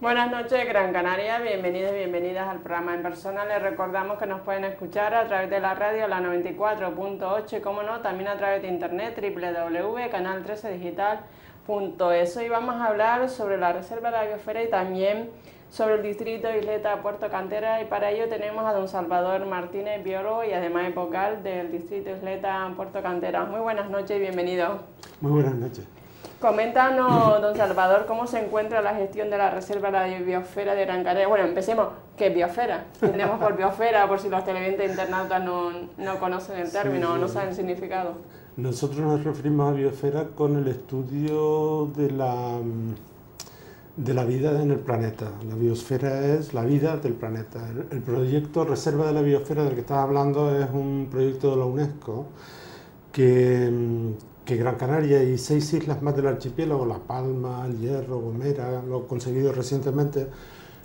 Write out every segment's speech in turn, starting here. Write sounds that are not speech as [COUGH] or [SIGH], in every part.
Buenas noches, Gran Canaria. Bienvenidos y bienvenidas al programa en persona. Les recordamos que nos pueden escuchar a través de la radio, la 94.8, como no, también a través de internet, www.canal13digital.es. Hoy vamos a hablar sobre la Reserva de la Biosfera y también sobre el distrito Isleta Puerto Cantera y para ello tenemos a don Salvador Martínez, biólogo y además vocal del distrito Isleta Puerto Cantera. Muy buenas noches y bienvenido. Muy buenas noches. Coméntanos, don Salvador, cómo se encuentra la gestión de la Reserva de la Biosfera de Gran Canaria. Bueno, empecemos. ¿Qué es biosfera? Tenemos por biosfera, por si los televidentes internautas no, no conocen el término o no saben el significado. Nosotros nos referimos a biosfera con el estudio de la, de la vida en el planeta. La biosfera es la vida del planeta. El, el proyecto Reserva de la Biosfera del que estás hablando es un proyecto de la UNESCO que, que Gran Canaria y seis islas más del archipiélago, La Palma, El Hierro, Gomera, lo conseguido recientemente,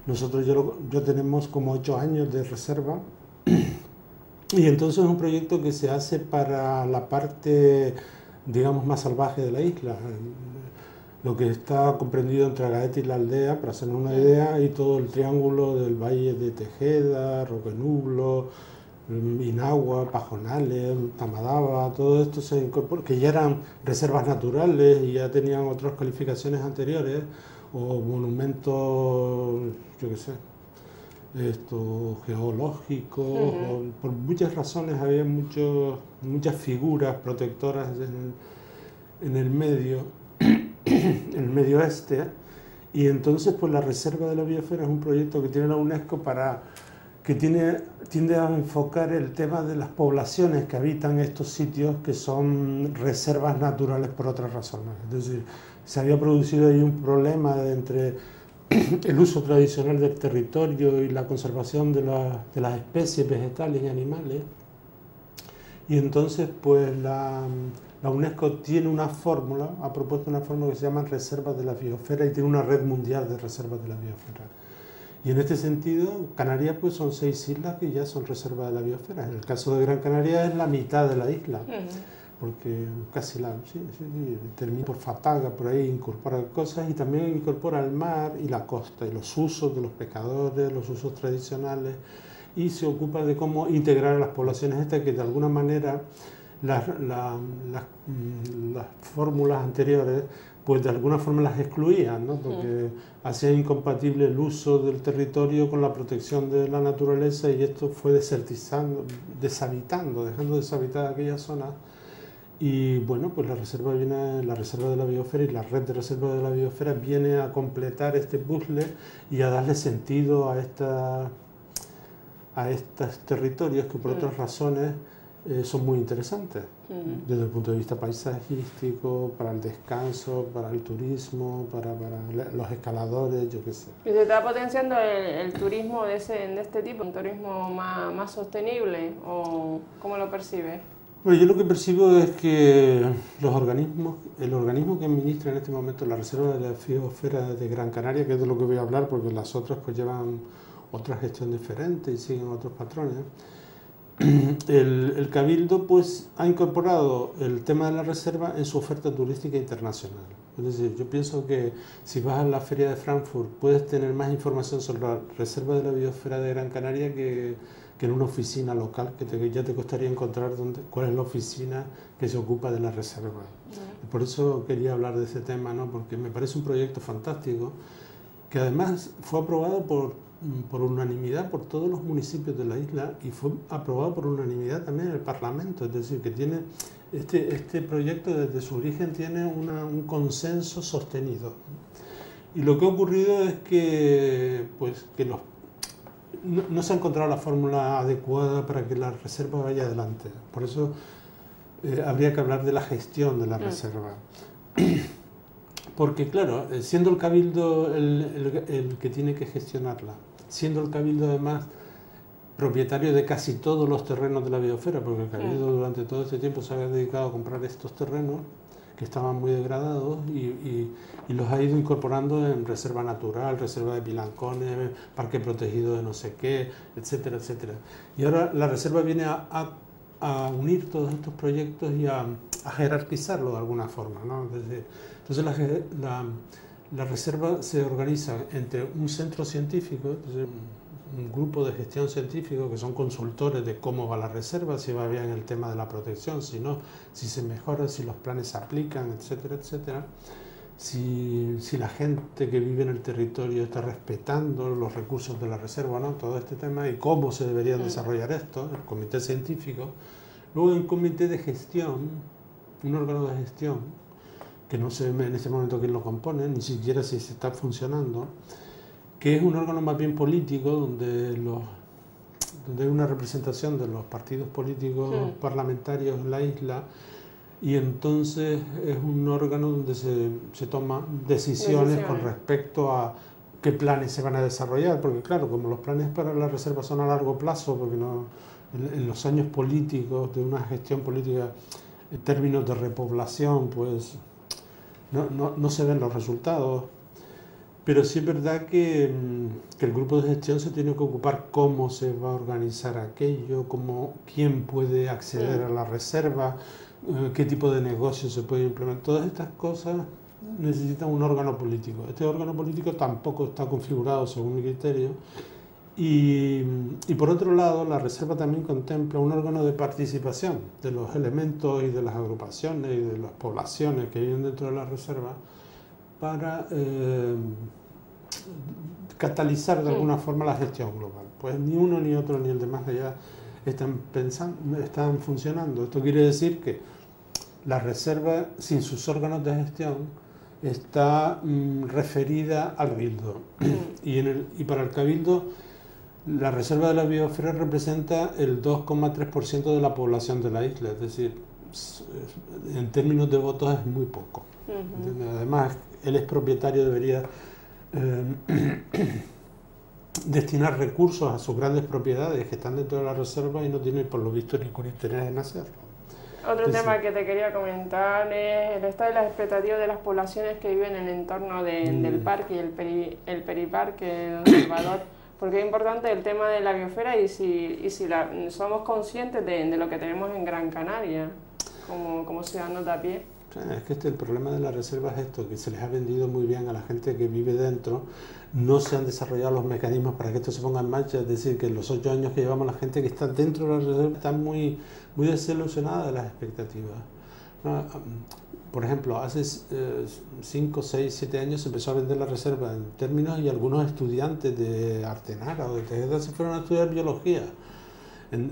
nosotros ya, tenemos como ocho años de reserva. [CLEARS THROAT] Y entonces es un proyecto que se hace para la parte, digamos, más salvaje de la isla, lo que está comprendido entre Agaete y la aldea, para hacer una idea, y todo el triángulo del valle de Tejeda, Roque Nublo, Inagua, Pajonales, Tamadaba, todo esto se incorporó, que ya eran reservas naturales y ya tenían otras calificaciones anteriores, o monumentos, yo qué sé, esto, geológicos, por muchas razones había muchos, muchas figuras protectoras en, en el medio, en el medio oeste, y entonces pues la Reserva de la Biosfera es un proyecto que tiene la UNESCO para que tiene, tiende a enfocar el tema de las poblaciones que habitan estos sitios que son reservas naturales por otras razones. Es decir, se había producido ahí un problema entre [CLEARS THROAT] el uso tradicional del territorio y la conservación de, de las especies vegetales y animales. Y entonces, pues la, la UNESCO tiene una fórmula, ha propuesto una fórmula que se llama reservas de la biosfera y tiene una red mundial de reservas de la biosfera. Y en este sentido, Canarias pues son seis islas que ya son reservas de la biosfera. En el caso de Gran Canaria es la mitad de la isla, porque casi la, sí, sí, termina por Fataga, por ahí incorpora cosas y también incorpora el mar y la costa y los usos de los pescadores, los usos tradicionales y se ocupa de cómo integrar a las poblaciones estas que de alguna manera las, mm, las fórmulas anteriores pues de alguna forma las excluían, ¿no? porque hacía incompatible el uso del territorio con la protección de la naturaleza y esto fue desertizando, deshabitando, dejando deshabitada aquella zona. Y bueno, pues la reserva, viene, la reserva de la biosfera y la red de reserva de la biosfera viene a completar este puzzle y a darle sentido a, esta, a estos territorios que por otras razones eh, son muy interesantes desde el punto de vista paisajístico, para el descanso, para el turismo, para, para los escaladores, yo qué sé. ¿Y se está potenciando el, turismo de, ese, de este tipo, un turismo más, más sostenible o cómo lo percibe? Bueno, yo lo que percibo es que los organismos, el organismo que administra en este momento la Reserva de la Biosfera de Gran Canaria, que es de lo que voy a hablar porque las otras pues llevan otra gestión diferente y siguen otros patrones, [CLEARS THROAT] el, Cabildo pues, ha incorporado el tema de la reserva en su oferta turística internacional. Es decir, yo pienso que si vas a la feria de Frankfurt puedes tener más información sobre la reserva de la biosfera de Gran Canaria que, que en una oficina local, que ya te costaría encontrar dónde, cuál es la oficina que se ocupa de la reserva. Por eso quería hablar de ese tema, ¿no? porque me parece un proyecto fantástico que además fue aprobado por por unanimidad por todos los municipios de la isla y fue aprobado por unanimidad también en el Parlamento. Es decir, que tiene este, este proyecto desde su origen tiene un consenso sostenido. Y lo que ha ocurrido es que, pues, que los, no, se ha encontrado la fórmula adecuada para que la reserva vaya adelante. Por eso eh, habría que hablar de la gestión de la mm. reserva. Porque claro, eh, siendo el cabildo el, que tiene que gestionarla, siendo el cabildo además propietario de casi todos los terrenos de la biosfera, porque el cabildo durante todo este tiempo se había dedicado a comprar estos terrenos que estaban muy degradados y, los ha ido incorporando en reserva natural, reserva de pilancones, parque protegido de no sé qué, etcétera, etcétera. Y ahora la reserva viene a, unir todos estos proyectos y a, jerarquizarlo de alguna forma. ¿no? Entonces, entonces la, la reserva se organiza entre un centro científico, un grupo de gestión científico que son consultores de cómo va la reserva, si va bien el tema de la protección, si no, si se mejora, si los planes se aplican, etcétera, etcétera. Si, si, la gente que vive en el territorio está respetando los recursos de la reserva, ¿no? todo este tema y cómo se debería mm. desarrollar esto, el comité científico. Luego un comité de gestión, un órgano de gestión, que no sé en ese momento quién lo compone, ni siquiera si se está funcionando, que es un órgano más bien político donde, los, donde hay una representación de los partidos políticos parlamentarios en la isla y entonces es un órgano donde se, se toman decisiones, con respecto a qué planes se van a desarrollar, porque claro, como los planes para la reserva son a largo plazo, porque no, en los años políticos de una gestión política en términos de repoblación, pues no, no, no, se ven los resultados. Pero sí es verdad que, mm, que, el grupo de gestión se tiene que ocupar cómo se va a organizar aquello, cómo, quién puede acceder a la reserva, eh, qué tipo de negocio se puede implementar. Todas estas cosas necesitan un órgano político. Este órgano político tampoco está configurado según mi criterio. Y, y, por otro lado, la reserva también contempla un órgano de participación de los elementos y de las agrupaciones y de las poblaciones que viven dentro de la reserva para eh, catalizar de alguna forma la gestión global. Pues ni uno ni otro ni el demás de allá están, pensando, están funcionando. Esto quiere decir que la reserva, sin sus órganos de gestión, está mm, referida al cabildo. [CLEARS THROAT] y, en el, y para el cabildo la reserva de la biosfera representa el 2,3% de la población de la isla, es decir, en términos de votos es muy poco. Además, él es propietario, debería eh, [CLEARS THROAT] destinar recursos a sus grandes propiedades que están dentro de la reserva y no tiene, por lo visto, ningún interés en hacerlo. Otro tema que te quería comentar es el estado de las expectativas de las poblaciones que viven en el entorno del mm. parque y el, peri, el periparque de Salvador porque es importante el tema de la biosfera y si, y si la, somos conscientes de, de, lo que tenemos en Gran Canaria como, como ciudadanos de a pie. Es que este, el problema de la reserva es esto, que se les ha vendido muy bien a la gente que vive dentro, no se han desarrollado los mecanismos para que esto se ponga en marcha, es decir, que en los ocho años que llevamos la gente que está dentro de la reserva está muy, muy desilusionada de las expectativas. Ah, por ejemplo, hace 5, 6, 7 años se empezó a vender la reserva en términos y algunos estudiantes de Artenara o de Tejeda se fueron a estudiar biología. En,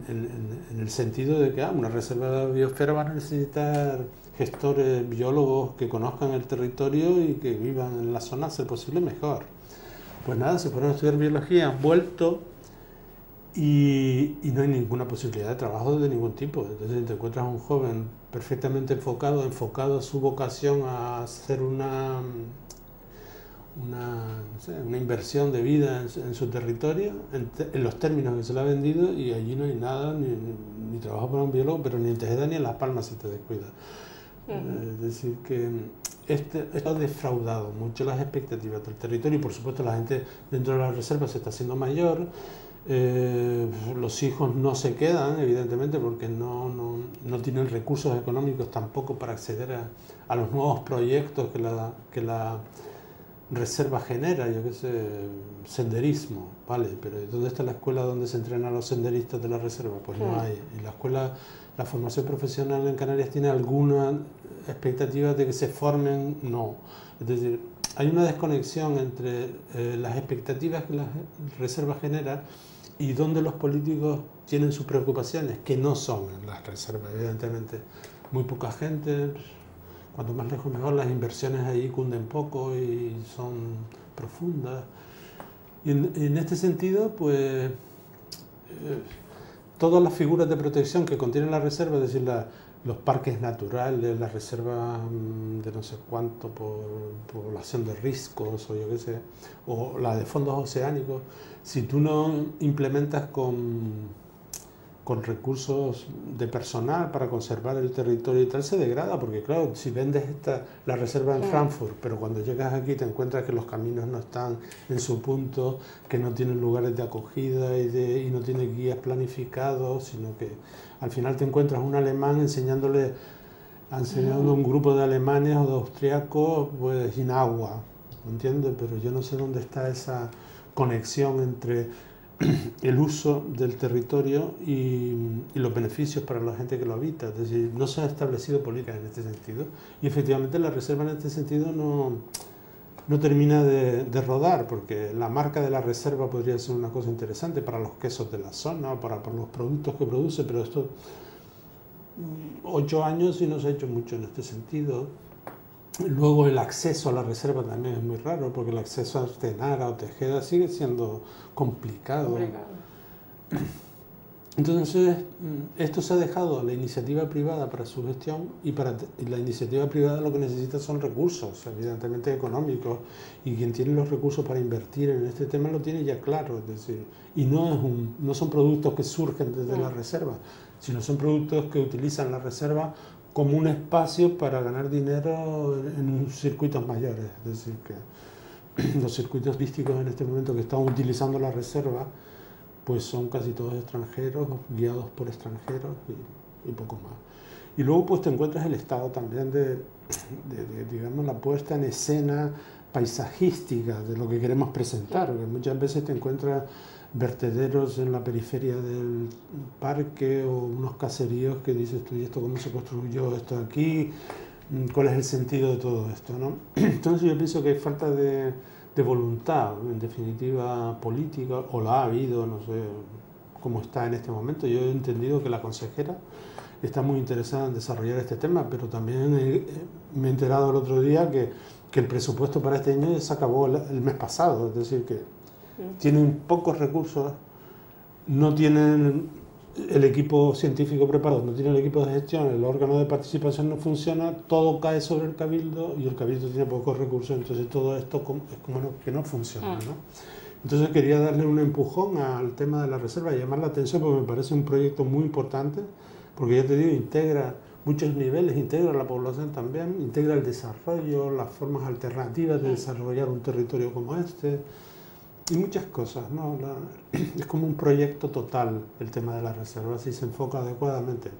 el sentido de que ah, una reserva de biosfera va a necesitar gestores biólogos que conozcan el territorio y que vivan en la zona, ser posible mejor. Pues nada, se fueron a estudiar biología, han vuelto y, no hay ninguna posibilidad de trabajo de ningún tipo. Entonces te encuentras un joven perfectamente enfocado, enfocado a su vocación a hacer una, una, no sé, una inversión de vida en, su territorio, en, los términos que se le ha vendido, y allí no hay nada, ni, ni, trabajo para un biólogo, pero ni en Tejeda ni en Las Palmas se te descuida. Es decir, que este, esto ha defraudado mucho las expectativas del territorio y por supuesto la gente dentro de la reserva se está haciendo mayor, eh, los hijos no se quedan, evidentemente, porque no, no, no tienen recursos económicos tampoco para acceder a, a, los nuevos proyectos que la, que la reserva genera, yo qué sé, senderismo, ¿vale? Pero ¿dónde está la escuela donde se entrenan los senderistas de la reserva? Pues no hay. Y la escuela, la formación profesional en Canarias tiene alguna expectativa de que se formen, no. Es decir, hay una desconexión entre eh, las expectativas que la reserva genera y donde los políticos tienen sus preocupaciones, que no son en las reservas, evidentemente. Muy poca gente, cuanto más lejos mejor, las inversiones ahí cunden poco y son profundas. Y en, este sentido, pues, eh, todas las figuras de protección que contiene la reserva, es decir, los parques naturales, las reservas mm, de no sé cuánto por población de riscos o yo qué sé, o la de fondos oceánicos, si tú no implementas con, con recursos de personal para conservar el territorio y tal, se degrada, porque claro, si vendes esta, la reserva en Frankfurt, pero cuando llegas aquí te encuentras que los caminos no están en su punto, que no tienen lugares de acogida y, de, y no tienen guías planificados, sino que al final te encuentras un alemán enseñándole, enseñando a un grupo de alemanes o de austriacos pues, sin agua, ¿entiendes? Pero yo no sé dónde está esa conexión entre [CLEARS THROAT] el uso del territorio y, los beneficios para la gente que lo habita. Es decir, no se ha establecido políticas en este sentido y efectivamente la reserva en este sentido no, no termina de, rodar porque la marca de la reserva podría ser una cosa interesante para los quesos de la zona, para, para los productos que produce, pero esto mm, ocho años y no se ha hecho mucho en este sentido. Luego el acceso a la reserva también es muy raro, porque el acceso a Tenara o Tejeda sigue siendo complicado. Entonces, mm, esto se ha dejado a la iniciativa privada para su gestión y para la iniciativa privada lo que necesita son recursos, evidentemente económicos, y quien tiene los recursos para invertir en este tema lo tiene ya claro, es decir, y no, es un, no son productos que surgen desde la reserva, sino son productos que utilizan la reserva como un espacio para ganar dinero en circuitos mayores. Es decir, que [CLEARS THROAT] los circuitos turísticos en este momento que están utilizando la reserva, pues son casi todos extranjeros, guiados por extranjeros y, poco más. Y luego pues te encuentras el estado también [CLEARS THROAT] de, de, digamos, la puesta en escena paisajística de lo que queremos presentar, porque muchas veces te encuentras vertederos en la periferia del parque o unos caseríos que dices tú, ¿y esto cómo se construyó esto aquí? Mm, ¿Cuál es el sentido de todo esto? ¿no? [CLEARS THROAT] Entonces yo pienso que hay falta de, de, voluntad, en definitiva política, o la ha habido, no sé cómo está en este momento. Yo he entendido que la consejera está muy interesada en desarrollar este tema, pero también me he enterado el otro día que, que, el presupuesto para este año se acabó el mes pasado, es decir, que tienen pocos recursos, no tienen el equipo científico preparado, no tienen el equipo de gestión, el órgano de participación no funciona, todo cae sobre el cabildo y el cabildo tiene pocos recursos, entonces todo esto es como que no funciona. Ah. ¿no? Entonces quería darle un empujón al tema de la reserva y llamar la atención porque me parece un proyecto muy importante, porque ya te digo, integra muchos niveles, integra la población también, integra el desarrollo, las formas alternativas de desarrollar un territorio como este y muchas cosas, ¿no? [CLEARS THROAT] es como un proyecto total el tema de la reserva, si se enfoca adecuadamente.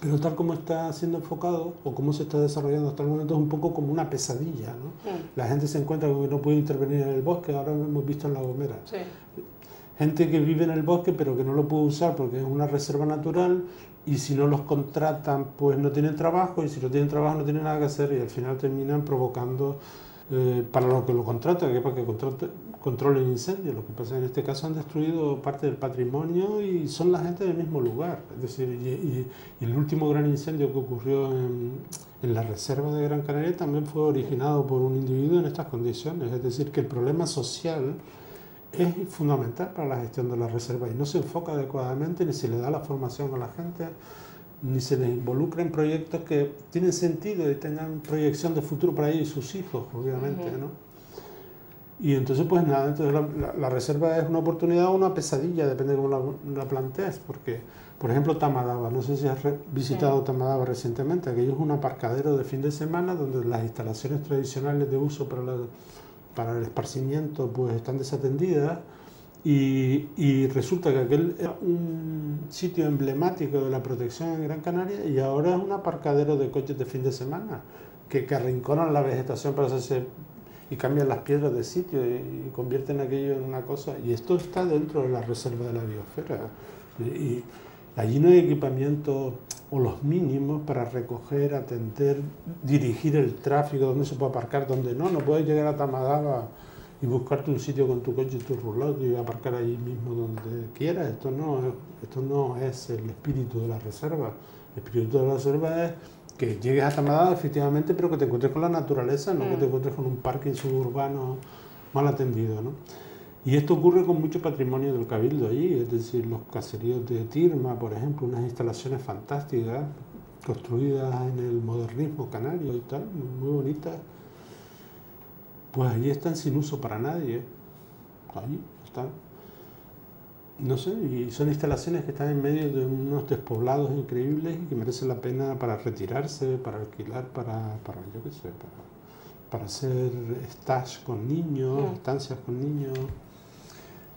Pero tal como está siendo enfocado o cómo se está desarrollando hasta el momento es un poco como una pesadilla. ¿no? La gente se encuentra con que no puede intervenir en el bosque, ahora lo hemos visto en La Gomera. Gente que vive en el bosque pero que no lo puede usar porque es una reserva natural y si no los contratan pues no tienen trabajo y si no tienen trabajo no tienen nada que hacer y al final terminan provocando eh, para lo que lo contratan, que para que contrate, controlen incendios. Lo que pasa es que en este caso han destruido parte del patrimonio y son la gente del mismo lugar. Es decir, y, el último gran incendio que ocurrió en, en, la reserva de Gran Canaria también fue originado por un individuo en estas condiciones. Es decir, que el problema social es fundamental para la gestión de la reserva y no se enfoca adecuadamente ni se le da la formación a la gente ni se les involucra en proyectos que tienen sentido y tengan proyección de futuro para ellos y sus hijos, obviamente, ¿no? Y entonces, pues nada, entonces la, reserva es una oportunidad o una pesadilla, depende de cómo la, la, plantees, porque, por ejemplo, Tamadaba, no sé si has visitado Tamadaba recientemente, aquello es un aparcadero de fin de semana donde las instalaciones tradicionales de uso para, para el esparcimiento pues están desatendidas y, y, resulta que aquel era un sitio emblemático de la protección en Gran Canaria y ahora es un aparcadero de coches de fin de semana que, que arrinconan la vegetación para hacerse y cambian las piedras de sitio y, convierten aquello en una cosa. Y esto está dentro de la reserva de la biosfera. Y, allí no hay equipamiento o los mínimos para recoger, atender, dirigir el tráfico, dónde se puede aparcar, dónde no. No puedes llegar a Tamadaba y buscarte un sitio con tu coche y tu rulado y aparcar allí mismo donde quieras. Esto no, esto no es el espíritu de la reserva. El espíritu de la reserva es que llegues a Tamadaba efectivamente, pero que te encuentres con la naturaleza, no que te mm. encuentres con un parque suburbano mal atendido. ¿no? Y esto ocurre con mucho patrimonio del cabildo allí, es decir, los caseríos de Tirma, por ejemplo, unas instalaciones fantásticas, construidas en el modernismo canario y tal, muy bonitas, pues allí están sin uso para nadie. Allí están no sé, y son instalaciones que están en medio de unos despoblados increíbles y que merecen la pena para retirarse, para alquilar, para, para yo qué sé, para, hacer stage con niños, estancias con niños.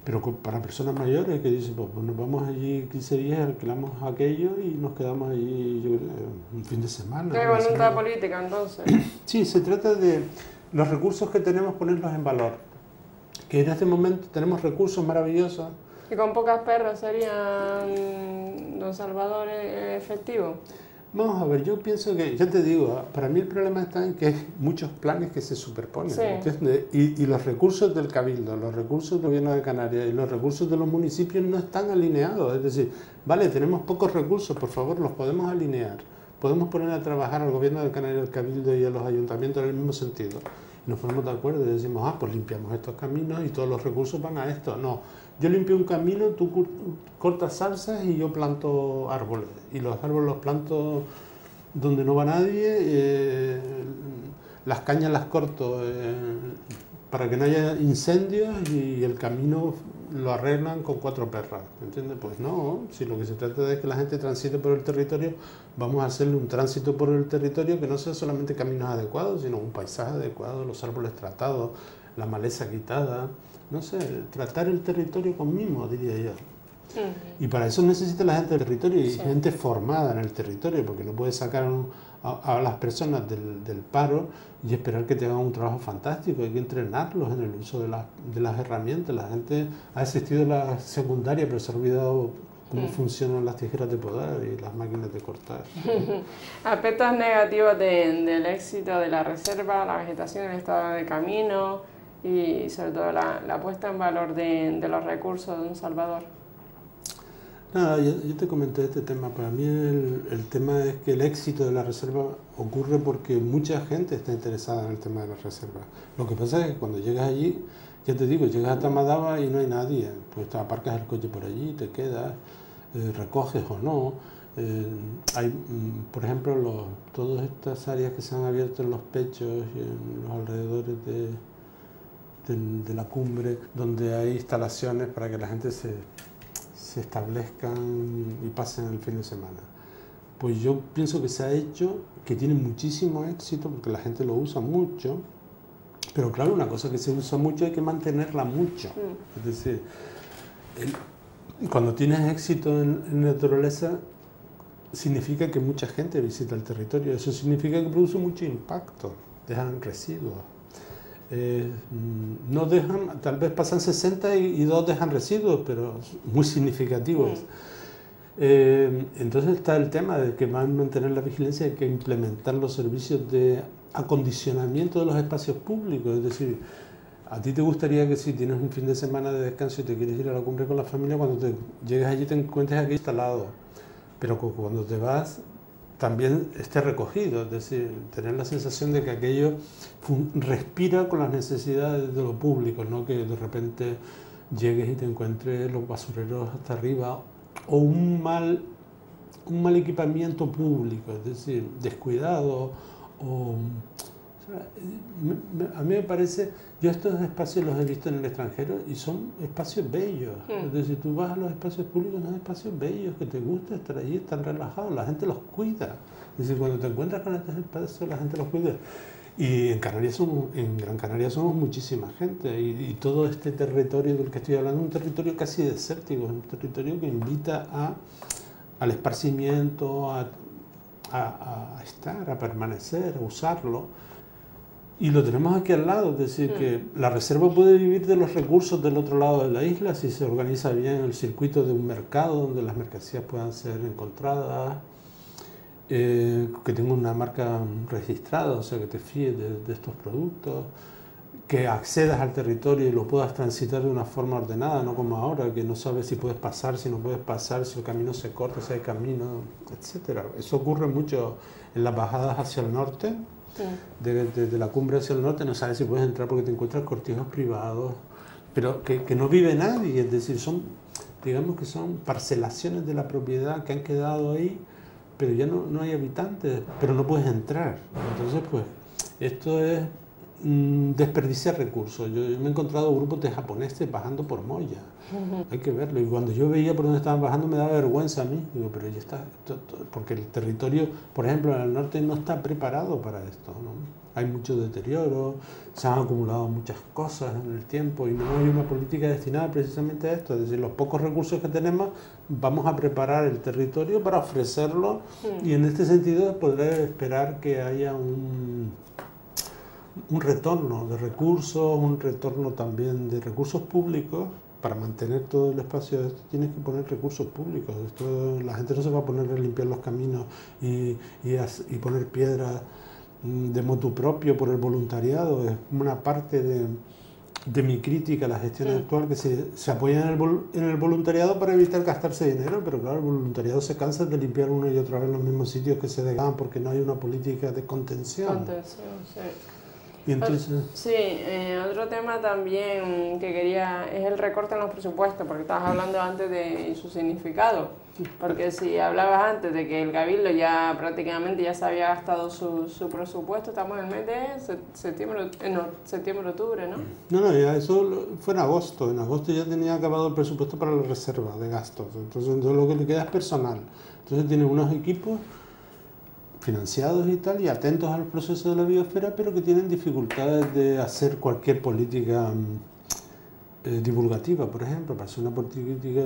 Pero para personas mayores que dicen, pues, nos vamos allí 15 días, alquilamos aquello y nos quedamos allí un fin de semana. ¿Qué voluntad política entonces? [CLEARS THROAT] Sí, se trata de los recursos que tenemos ponerlos en valor. Que en este momento tenemos recursos maravillosos. ¿Y con pocas perras serían, don Salvador, efectivo? Vamos a ver, yo pienso que, ya te digo, para mí el problema está en que hay muchos planes que se superponen. Y, y, los recursos del Cabildo, los recursos del Gobierno de Canarias y los recursos de los municipios no están alineados. Es decir, vale, tenemos pocos recursos, por favor, los podemos alinear. Podemos poner a trabajar al Gobierno de Canarias, al Cabildo y a los ayuntamientos en el mismo sentido. Y nos ponemos de acuerdo y decimos, ah, pues limpiamos estos caminos y todos los recursos van a esto. No, yo limpio un camino, tú cortas salsas y yo planto árboles. Y los árboles los planto donde no va nadie, eh, las cañas las corto eh, para que no haya incendios y el camino lo arreglan con cuatro perras. ¿Entiendes? Pues no, si lo que se trata es que la gente transite por el territorio, vamos a hacerle un tránsito por el territorio que no sea solamente caminos adecuados, sino un paisaje adecuado, los árboles tratados, la maleza quitada no sé, tratar el territorio con mimo, diría yo. Y para eso necesita la gente del territorio y gente formada en el territorio, porque no puedes sacar a, las personas del, del, paro y esperar que te hagan un trabajo fantástico. Hay que entrenarlos en el uso de, de las herramientas. La gente ha asistido a la secundaria, pero se ha olvidado cómo funcionan las tijeras de podar y las máquinas de cortar. [LAUGHS] Aspectos negativos del éxito de la reserva, la vegetación en estado de camino y sobre todo la, puesta en valor de, los recursos de un Salvador. Nada, yo, te comenté este tema. Para mí el, tema es que el éxito de la reserva ocurre porque mucha gente está interesada en el tema de la reserva. Lo que pasa es que cuando llegas allí, ya te digo, llegas a Tamadaba y no hay nadie. Pues te aparcas el coche por allí, te quedas, eh, recoges o no. Eh, hay, mm, por ejemplo, los, todas estas áreas que se han abierto en los pechos y en los alrededores de, de la cumbre, donde hay instalaciones para que la gente se, se establezcan y pasen el fin de semana. Pues yo pienso que se ha hecho, que tiene muchísimo éxito, porque la gente lo usa mucho, pero claro, una cosa que se usa mucho hay que mantenerla mucho. Mm. Es decir, cuando tienes éxito en, en, naturaleza, significa que mucha gente visita el territorio, eso significa que produce mucho impacto, dejan residuos. Eh, mm, no dejan, tal vez pasan 60 y, dos dejan residuos, pero muy significativos. Eh, entonces está el tema de que van a mantener la vigilancia, hay que implementar los servicios de acondicionamiento de los espacios públicos, es decir, a ti te gustaría que si tienes un fin de semana de descanso y te quieres ir a la cumbre con la familia, cuando te llegues allí te encuentres aquí instalado, pero cuando te vas también esté recogido, es decir, tener la sensación de que aquello respira con las necesidades de lo público, no que de repente llegues y te encuentres los basureros hasta arriba o un mal, un mal equipamiento público, es decir, descuidado o a mí me parece, yo estos espacios los he visto en el extranjero y son espacios bellos. Hmm. Es decir, tú vas a los espacios públicos, son espacios bellos, que te gusta estar allí, están relajados, la gente los cuida. Es decir, cuando te encuentras con estos espacios, la gente los cuida. Y en Canarias somos, en Gran Canaria somos muchísima gente y, todo este territorio del que estoy hablando es un territorio casi desértico, es un territorio que invita a, al esparcimiento, a, a, a estar, a permanecer, a usarlo. Y lo tenemos aquí al lado, es decir, que mm. la reserva puede vivir de los recursos del otro lado de la isla si se organiza bien el circuito de un mercado donde las mercancías puedan ser encontradas, eh, que tenga una marca registrada, o sea, que te fíes de, estos productos, que accedas al territorio y lo puedas transitar de una forma ordenada, no como ahora, que no sabes si puedes pasar, si no puedes pasar, si el camino se corta, si hay camino, etc. Eso ocurre mucho en las bajadas hacia el norte desde la cumbre hacia el norte, no sabes si puedes entrar porque te encuentras cortijos privados, pero que, que, no vive nadie, es decir, son, digamos que son parcelaciones de la propiedad que han quedado ahí, pero ya no, no hay habitantes, pero no puedes entrar. Entonces, pues, esto es mm, desperdiciar recursos. Yo, yo, me he encontrado grupos de japoneses bajando por Moya hay que verlo. Y cuando yo veía por dónde estaban bajando me daba vergüenza a mí. Digo, pero ya está, porque el territorio, por ejemplo, en el norte no está preparado para esto. ¿no? Hay mucho deterioro, se han acumulado muchas cosas en el tiempo y no hay una política destinada precisamente a esto. Es decir, los pocos recursos que tenemos, vamos a preparar el territorio para ofrecerlo y en este sentido poder esperar que haya un un retorno de recursos, un retorno también de recursos públicos. Para mantener todo el espacio esto tienes que poner recursos públicos. Esto, la gente no se va a poner a limpiar los caminos y, y, y poner piedras mm, de motu propio por el voluntariado. Es una parte de, de mi crítica a la gestión actual que se, se apoya en el, en el, voluntariado para evitar gastarse dinero, pero claro, el voluntariado se cansa de limpiar una y otra vez los mismos sitios que se dejan porque no hay una política de contención. Contención, sí. Y entonces... Sí, eh, otro tema también que quería es el recorte en los presupuestos, porque estabas hablando antes de su significado. Porque si hablabas antes de que el Cabildo ya prácticamente ya se había gastado su, su presupuesto, estamos en el mes de septiembre, eh, no, septiembre, octubre, ¿no? No, no, ya eso fue en agosto. En agosto ya tenía acabado el presupuesto para la reserva de gastos. Entonces, entonces lo que le queda es personal. Entonces tiene unos equipos financiados y tal, y atentos al proceso de la biosfera, pero que tienen dificultades de hacer cualquier política mm, eh, divulgativa, por ejemplo, para hacer una política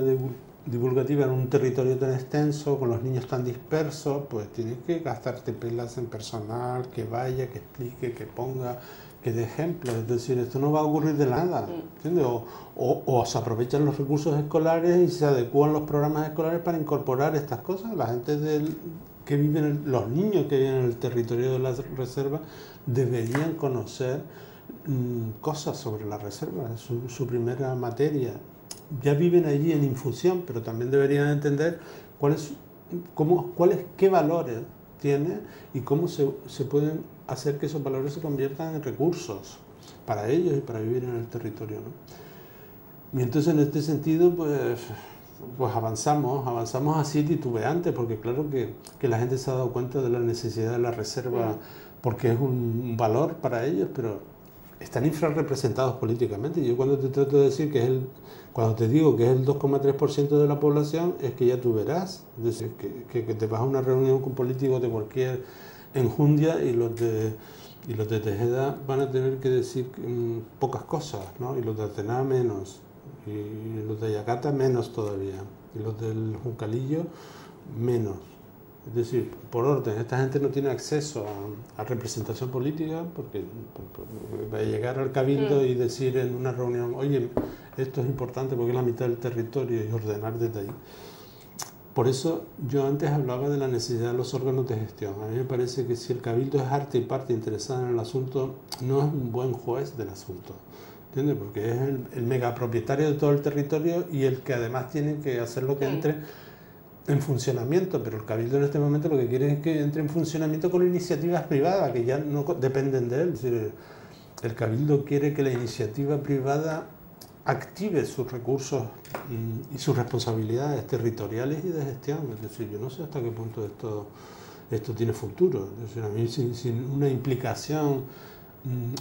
divulgativa en un territorio tan extenso, con los niños tan dispersos, pues tienes que gastarte pelas en personal, que vaya, que explique, que ponga, que dé ejemplos. Es decir, esto no va a ocurrir de nada, ¿entiendes? O, o, o, se aprovechan los recursos escolares y se adecúan los programas escolares para incorporar estas cosas. La gente del, que viven, los niños que viven en el territorio de la reserva deberían conocer mmm, cosas sobre la reserva, es su, su, primera materia. Ya viven allí en infusión, pero también deberían entender cuáles, cómo, cuáles, qué valores tiene y cómo se, se pueden hacer que esos valores se conviertan en recursos para ellos y para vivir en el territorio. ¿no? Y entonces en este sentido, pues pues avanzamos, avanzamos así titubeantes, porque claro que, que, la gente se ha dado cuenta de la necesidad de la reserva, porque es un valor para ellos, pero están infrarrepresentados políticamente. Yo cuando te trato de decir que es el, cuando te digo que es el 2,3% de la población, es que ya tú verás, es decir, que, que, te vas a una reunión con políticos de cualquier enjundia y los de y los de Tejeda van a tener que decir mmm, pocas cosas, ¿no? Y los de Atená menos y los de Ayacata menos todavía, y los del Juncalillo menos. Es decir, por orden, esta gente no tiene acceso a, a representación política porque, porque, va a llegar al cabildo mm. y decir en una reunión, oye, esto es importante porque es la mitad del territorio y ordenar desde ahí. Por eso yo antes hablaba de la necesidad de los órganos de gestión. A mí me parece que si el cabildo es arte y parte interesada en el asunto, no es un buen juez del asunto. ¿Entiendes? Porque es el, el megapropietario de todo el territorio y el que además tiene que hacer lo que entre en funcionamiento, pero el Cabildo en este momento lo que quiere es que entre en funcionamiento con iniciativas privadas que ya no dependen de él. Es decir, el Cabildo quiere que la iniciativa privada active sus recursos y, sus responsabilidades territoriales y de gestión. Es decir, yo no sé hasta qué punto esto, esto tiene futuro. Es decir, a mí sin, sin una implicación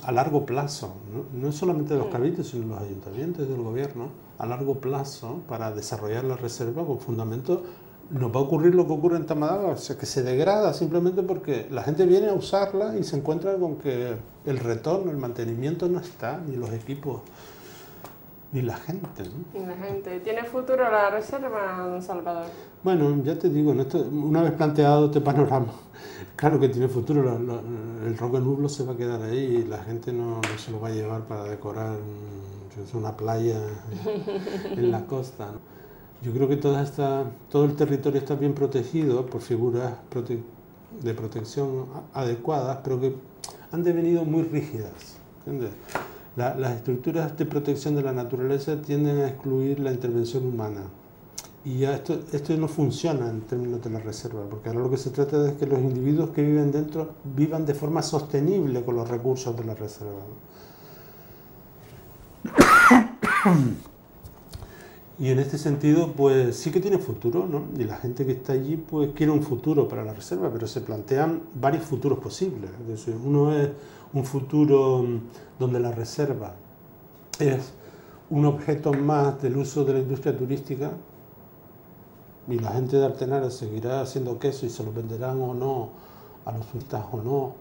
a largo plazo, ¿no? no solamente de los cabildos, sino de los ayuntamientos y del gobierno, a largo plazo para desarrollar la reserva con fundamento, nos va a ocurrir lo que ocurre en Tamadaga, o sea, que se degrada simplemente porque la gente viene a usarla y se encuentra con que el retorno, el mantenimiento no está, ni los equipos, ni la gente. ¿no? Ni la gente. ¿Tiene futuro la reserva, don Salvador? Bueno, ya te digo, esto, una vez planteado este panorama, [LAUGHS] claro que tiene futuro, el roque nublo se va a quedar ahí y la gente no, no se lo va a llevar para decorar una playa en la costa. ¿no? Yo creo que toda esta, todo el territorio está bien protegido por figuras prote de protección adecuadas, pero que han devenido muy rígidas. La, las estructuras de protección de la naturaleza tienden a excluir la intervención humana. Y ya esto, esto no funciona en términos de la reserva, porque ahora lo que se trata es que los individuos que viven dentro vivan de forma sostenible con los recursos de la reserva. [COUGHS] Y en este sentido, pues sí que tiene futuro, ¿no? Y la gente que está allí, pues quiere un futuro para la reserva, pero se plantean varios futuros posibles. Uno es un futuro donde la reserva es un objeto más del uso de la industria turística, y la gente de Artenara seguirá haciendo queso y se los venderán o no a los turistas o no,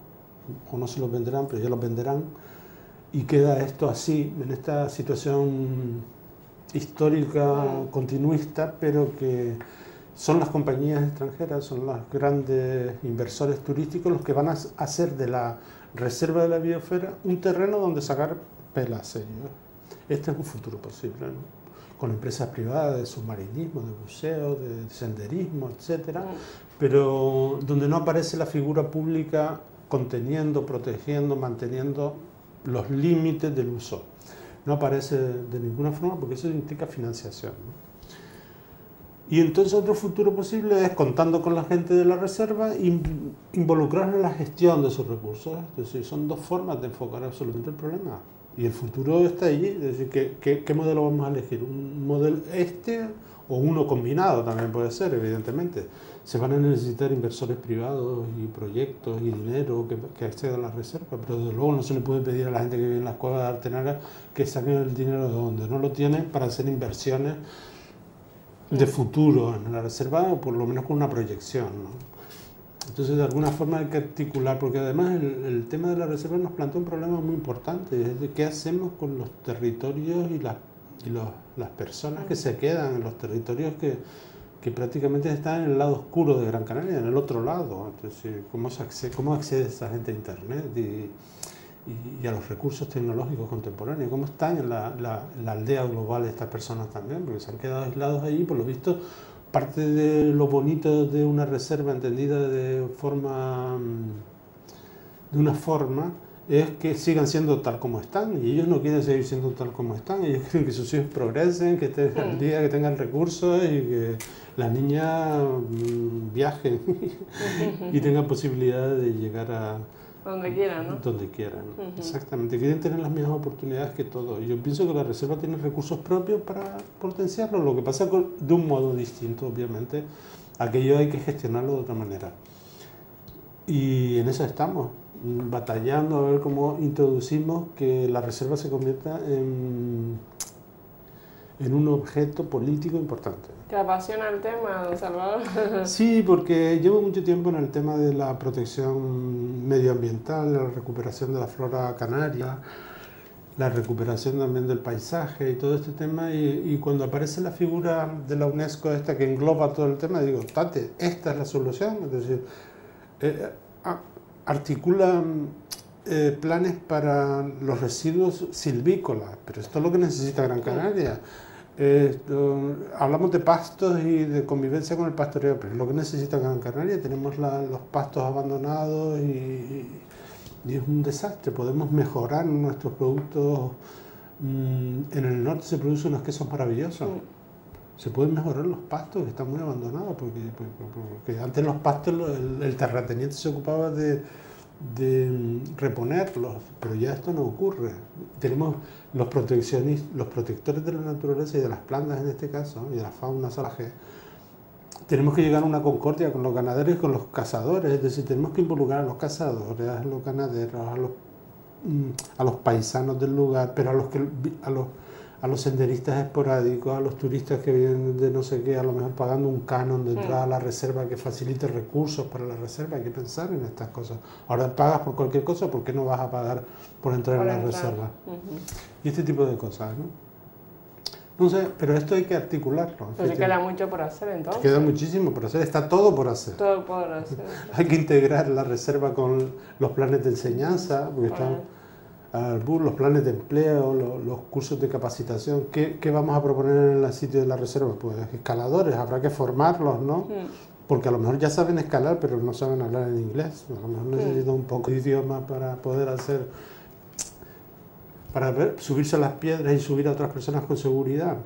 o no se los venderán, pero ya los venderán. Y queda esto así, en esta situación histórica continuista, pero que son las compañías extranjeras, son los grandes inversores turísticos los que van a hacer de la reserva de la biosfera, un terreno donde sacar pelas ellos. Este es un futuro posible, ¿no? con empresas privadas de submarinismo, de buceo, de senderismo, etcétera, mm. pero donde no aparece la figura pública conteniendo, protegiendo, manteniendo los límites del uso. No aparece de ninguna forma porque eso implica financiación. Y entonces otro futuro posible es, contando con la gente de la reserva, involucrar en la gestión de esos recursos. Es decir, son dos formas de enfocar absolutamente el problema. Y el futuro está allí, es decir, ¿qué, qué, modelo vamos a elegir? ¿Un modelo este o uno combinado también puede ser, evidentemente? Se van a necesitar inversores privados y proyectos y dinero que, que accedan a la reserva, pero desde luego no se le puede pedir a la gente que vive en las cuevas de Artenaga que saquen el dinero de donde no lo tienen para hacer inversiones de futuro en la reserva o por lo menos con una proyección. ¿no? Entonces, de alguna forma hay que articular, porque además el, tema de la reserva nos plantea un problema muy importante, es de qué hacemos con los territorios y, las y los, las personas que se quedan en los territorios que, que, prácticamente están en el lado oscuro de Gran Canaria, en el otro lado. Entonces, ¿cómo, accede, cómo accede esa gente a Internet y, a los recursos tecnológicos contemporáneos? ¿Cómo están en la, la, la aldea global estas personas también? Porque se han quedado aislados allí, por lo visto parte de lo bonito de una reserva entendida de forma mm, de una forma es que sigan siendo tal como están y ellos no quieren seguir siendo tal como están ellos [LAUGHS] quieren que sus hijos progresen que estén al día que tengan recursos y que las niñas mm, viajen [LAUGHS] y tengan posibilidades de llegar a, donde quieran, ¿no? Donde quieran, exactamente. Quieren tener las mismas oportunidades que todos. Yo pienso que la reserva tiene recursos propios para potenciarlo. Lo que pasa de un modo distinto, obviamente. Aquello hay que gestionarlo de otra manera. Y en eso estamos, batallando a ver cómo introducimos que la reserva se convierta en en un objeto político importante. ¿Te apasiona el tema, don Salvador? [LAUGHS] sí, porque llevo mucho tiempo en el tema de la protección medioambiental, la recuperación de la flora canaria, la recuperación también del paisaje y todo este tema. Y, cuando aparece la figura de la UNESCO esta que engloba todo el tema, digo, tate, esta es la solución. Es decir, eh, articula eh, planes para los residuos silvícolas, pero esto es lo que necesita Gran Canaria hablamos de pastos y de convivencia con el pastoreo, pero lo que necesita Gran Canaria. Tenemos los pastos abandonados y, es un desastre. Podemos mejorar nuestros productos. Mm, en el norte se producen unos quesos maravillosos. Se pueden mejorar los pastos que están muy abandonados, porque, antes los pastos el terrateniente se ocupaba de de reponerlos, pero ya esto no ocurre. Tenemos los, proteccionistas, los protectores de la naturaleza y de las plantas en este caso, y de la fauna salvaje, tenemos que llegar a una concordia con los ganaderos y con los cazadores, es decir, tenemos que involucrar a los cazadores, a los ganaderos, a los, mm, a los paisanos del lugar, pero a los que a los a los senderistas esporádicos, a los turistas que vienen de no sé qué, a lo mejor pagando un canon de entrada a la reserva que facilite recursos para la reserva, hay que pensar en estas cosas. Ahora pagas por cualquier cosa, ¿por qué no vas a pagar por entrar en la reserva? Y este tipo de cosas, ¿no? No sé, pero esto hay que articularlo. Pues queda mucho por hacer entonces. Queda muchísimo por hacer, está todo por hacer. Todo por hacer. [LAUGHS] hay que integrar la reserva con los planes de enseñanza, porque están los planes de empleo, los, cursos de capacitación. ¿Qué, ¿Qué, vamos a proponer en el sitio de la reserva? Pues escaladores, habrá que formarlos, ¿no? Porque a lo mejor ya saben escalar, pero no saben hablar en inglés. A lo mejor necesitan un poco de idioma para poder hacer, para ver, subirse a las piedras y subir a otras personas con seguridad.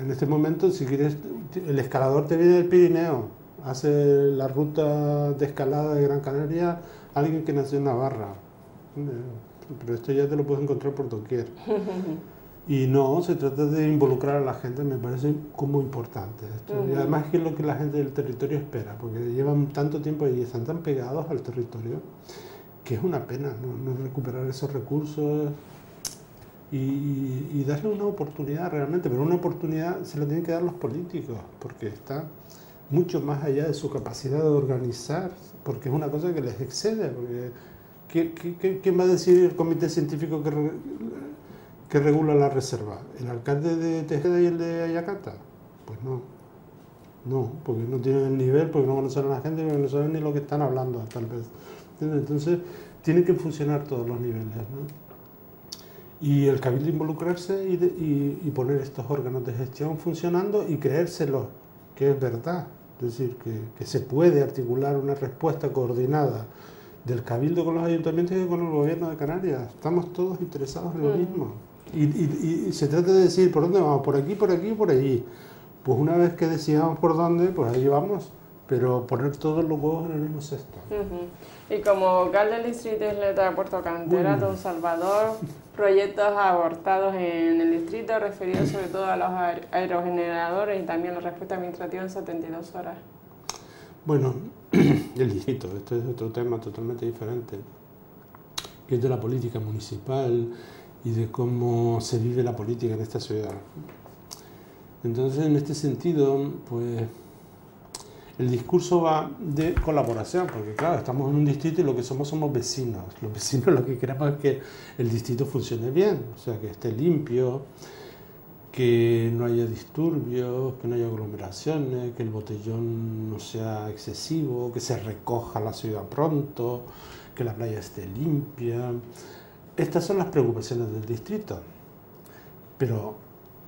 En este momento, si quieres, el escalador te viene del Pirineo, hace la ruta de escalada de Gran Canaria, alguien que nació en Navarra pero esto ya te lo puedes encontrar por doquier. [LAUGHS] Y no, se trata de involucrar a la gente, me parece como importante esto. Y además es lo que la gente del territorio espera, porque llevan tanto tiempo allí, están tan pegados al territorio, que es una pena no, recuperar esos recursos y, y, darle una oportunidad realmente, pero una oportunidad se la tienen que dar los políticos, porque está mucho más allá de su capacidad de organizar, porque es una cosa que les excede, porque quién va a decidir el comité científico que, que regula la reserva? ¿El alcalde de Tejeda y el de Ayacata? Pues no. No, porque no tienen el nivel, porque no conocen a la gente, porque no saben ni lo que están hablando, tal vez. Entonces, tiene que funcionar todos los niveles. Y el cabildo involucrarse y, y, poner estos órganos de gestión funcionando y creérselo, que es verdad. Es decir, que, que se puede articular una respuesta coordinada del cabildo con los ayuntamientos y con el gobierno de Canarias. Estamos todos interesados en lo mm. mismo. Y, y, y, se trata de decir por dónde vamos, por aquí, por aquí, por allí. Pues una vez que decidamos por dónde, pues ahí vamos pero poner todos los huevos en el mismo cesto. Y como vocal del distrito Isleta de Puerto Cantera, Don Salvador, proyectos abortados en el distrito referidos sobre todo a los aerogeneradores y también la respuesta administrativa en 72 horas. Bueno, [CLEARS THROAT] el distrito, esto es otro tema totalmente diferente, que es de la política municipal y de cómo se vive la política en esta ciudad. Entonces, en este sentido, pues el discurso va de colaboración, porque claro, estamos en un distrito y lo que somos somos vecinos. Los vecinos lo que queremos es que el distrito funcione bien, o sea, que esté limpio, que no haya disturbios, que no haya aglomeraciones, que el botellón no sea excesivo, que se recoja la ciudad pronto, que la playa esté limpia. Estas son las preocupaciones del distrito. Pero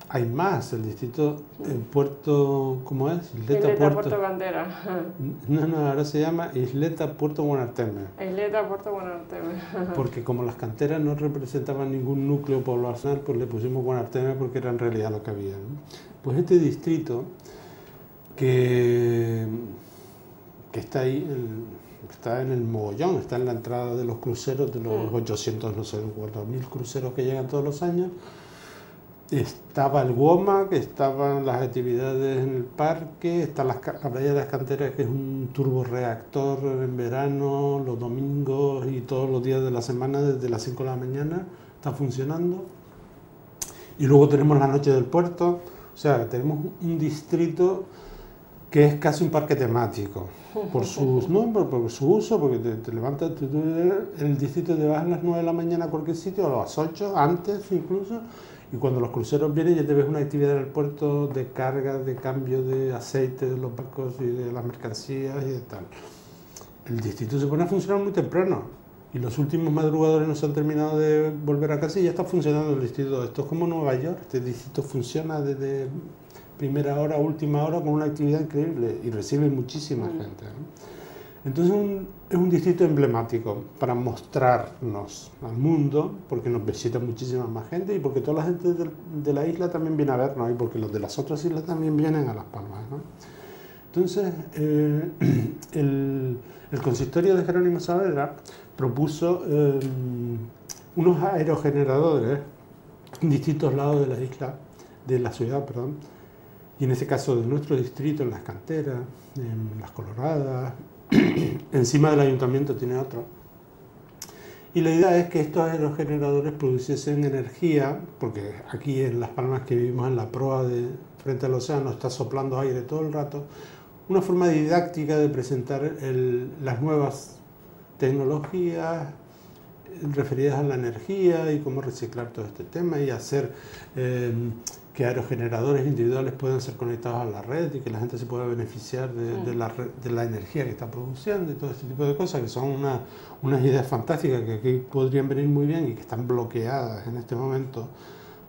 hay más, el distrito, el puerto, ¿cómo es? Isleta, Puerto, Puerto Cantera. No, no, ahora se llama Isleta Puerto Guanarteme. Isleta Puerto Guanarteme. Porque como las canteras no representaban ningún núcleo poblacional, pues le pusimos Guanarteme porque era en realidad lo que había. Pues este distrito, que, que está ahí, está en el mogollón, está en la entrada de los cruceros, de los 800, mm. no sé, mil cruceros que llegan todos los años, estaba el WOMA, que estaban las actividades en el parque, está la, playa de las canteras, que es un turboreactor en verano, los domingos y todos los días de la semana, desde las 5 de la mañana, está funcionando. Y luego tenemos la noche del puerto, o sea, tenemos un distrito que es casi un parque temático, por, [LAUGHS] sus, no, por, su uso, porque te, levantas, en el distrito te vas a las 9 de la mañana a cualquier sitio, a las 8, antes incluso, y cuando los cruceros vienen ya te ves una actividad en el puerto de carga, de cambio de aceite de los barcos y de las mercancías y de tal. El distrito se pone a funcionar muy temprano y los últimos madrugadores no se han terminado de volver a casa y ya está funcionando el distrito. Esto es como Nueva York, este distrito funciona desde primera hora, última hora con una actividad increíble y recibe muchísima mm. gente. Entonces es un distrito emblemático para mostrarnos al mundo, porque nos visita muchísima más gente y porque toda la gente de, la isla también viene a vernos y porque los de las otras islas también vienen a Las Palmas. Entonces eh, [CLEARS THROAT] el, consistorio de Jerónimo Saavedra propuso eh, unos aerogeneradores en distintos lados de la isla, de la ciudad, perdón, y en ese caso de nuestro distrito, en las canteras, en las coloradas, [CLEARS THROAT] encima del ayuntamiento tiene otro. Y la idea es que estos aerogeneradores produciesen energía, porque aquí en Las Palmas que vivimos en la proa de frente al océano está soplando aire todo el rato, una forma didáctica de presentar las nuevas tecnologías referidas a la energía y cómo reciclar todo este tema y hacer eh, que aerogeneradores individuales puedan ser conectados a la red y que la gente se pueda beneficiar de, mm. la, de la, energía que está produciendo y todo este tipo de cosas que son una, unas ideas fantásticas que aquí podrían venir muy bien y que están bloqueadas en este momento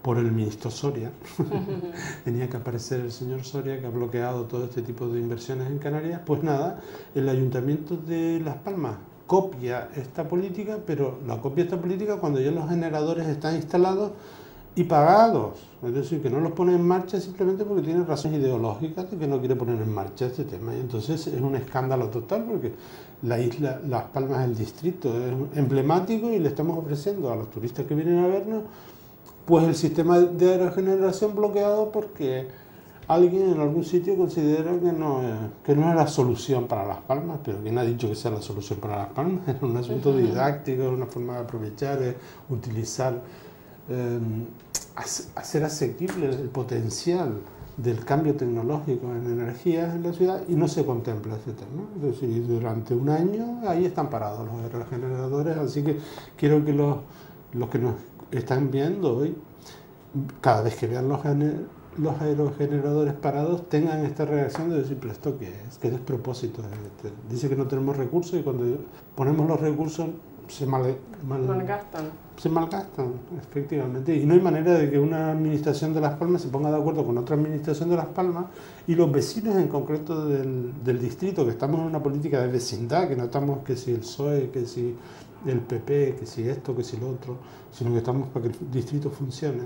por el ministro Soria. [LAUGHS] Tenía que aparecer el señor Soria que ha bloqueado todo este tipo de inversiones en Canarias. Pues nada, el ayuntamiento de Las Palmas copia esta política, pero la copia esta política cuando ya los generadores están instalados y pagados. Es decir, que no los pone en marcha simplemente porque tiene razones ideológicas de que no quiere poner en marcha este tema. Y entonces es un escándalo total porque la isla Las Palmas del distrito es emblemático y le estamos ofreciendo a los turistas que vienen a vernos pues el sistema de aerogeneración bloqueado porque alguien en algún sitio considera que no, es, que no es la solución para Las Palmas, pero ¿quién ha dicho que sea la solución para Las Palmas? [LAUGHS] Es un asunto didáctico, es una forma de aprovechar, es utilizar eh, hacer asequible el potencial del cambio tecnológico en energías en la ciudad y no se contempla ese tema. Es decir, durante un año ahí están parados los aerogeneradores, así que quiero que los, los que nos están viendo hoy, cada vez que vean los, los aerogeneradores parados, tengan esta reacción de decir, pero ¿esto qué es? ¿Qué despropósito es este? Dice que no tenemos recursos y cuando ponemos los recursos se mal, malgastan. Se malgastan, efectivamente. Y no hay manera de que una administración de Las Palmas se ponga de acuerdo con otra administración de Las Palmas y los vecinos en concreto del, del distrito, que estamos en una política de vecindad, que no estamos que si el PSOE, que si el PP, que si esto, que si lo otro, sino que estamos para que el distrito funcione.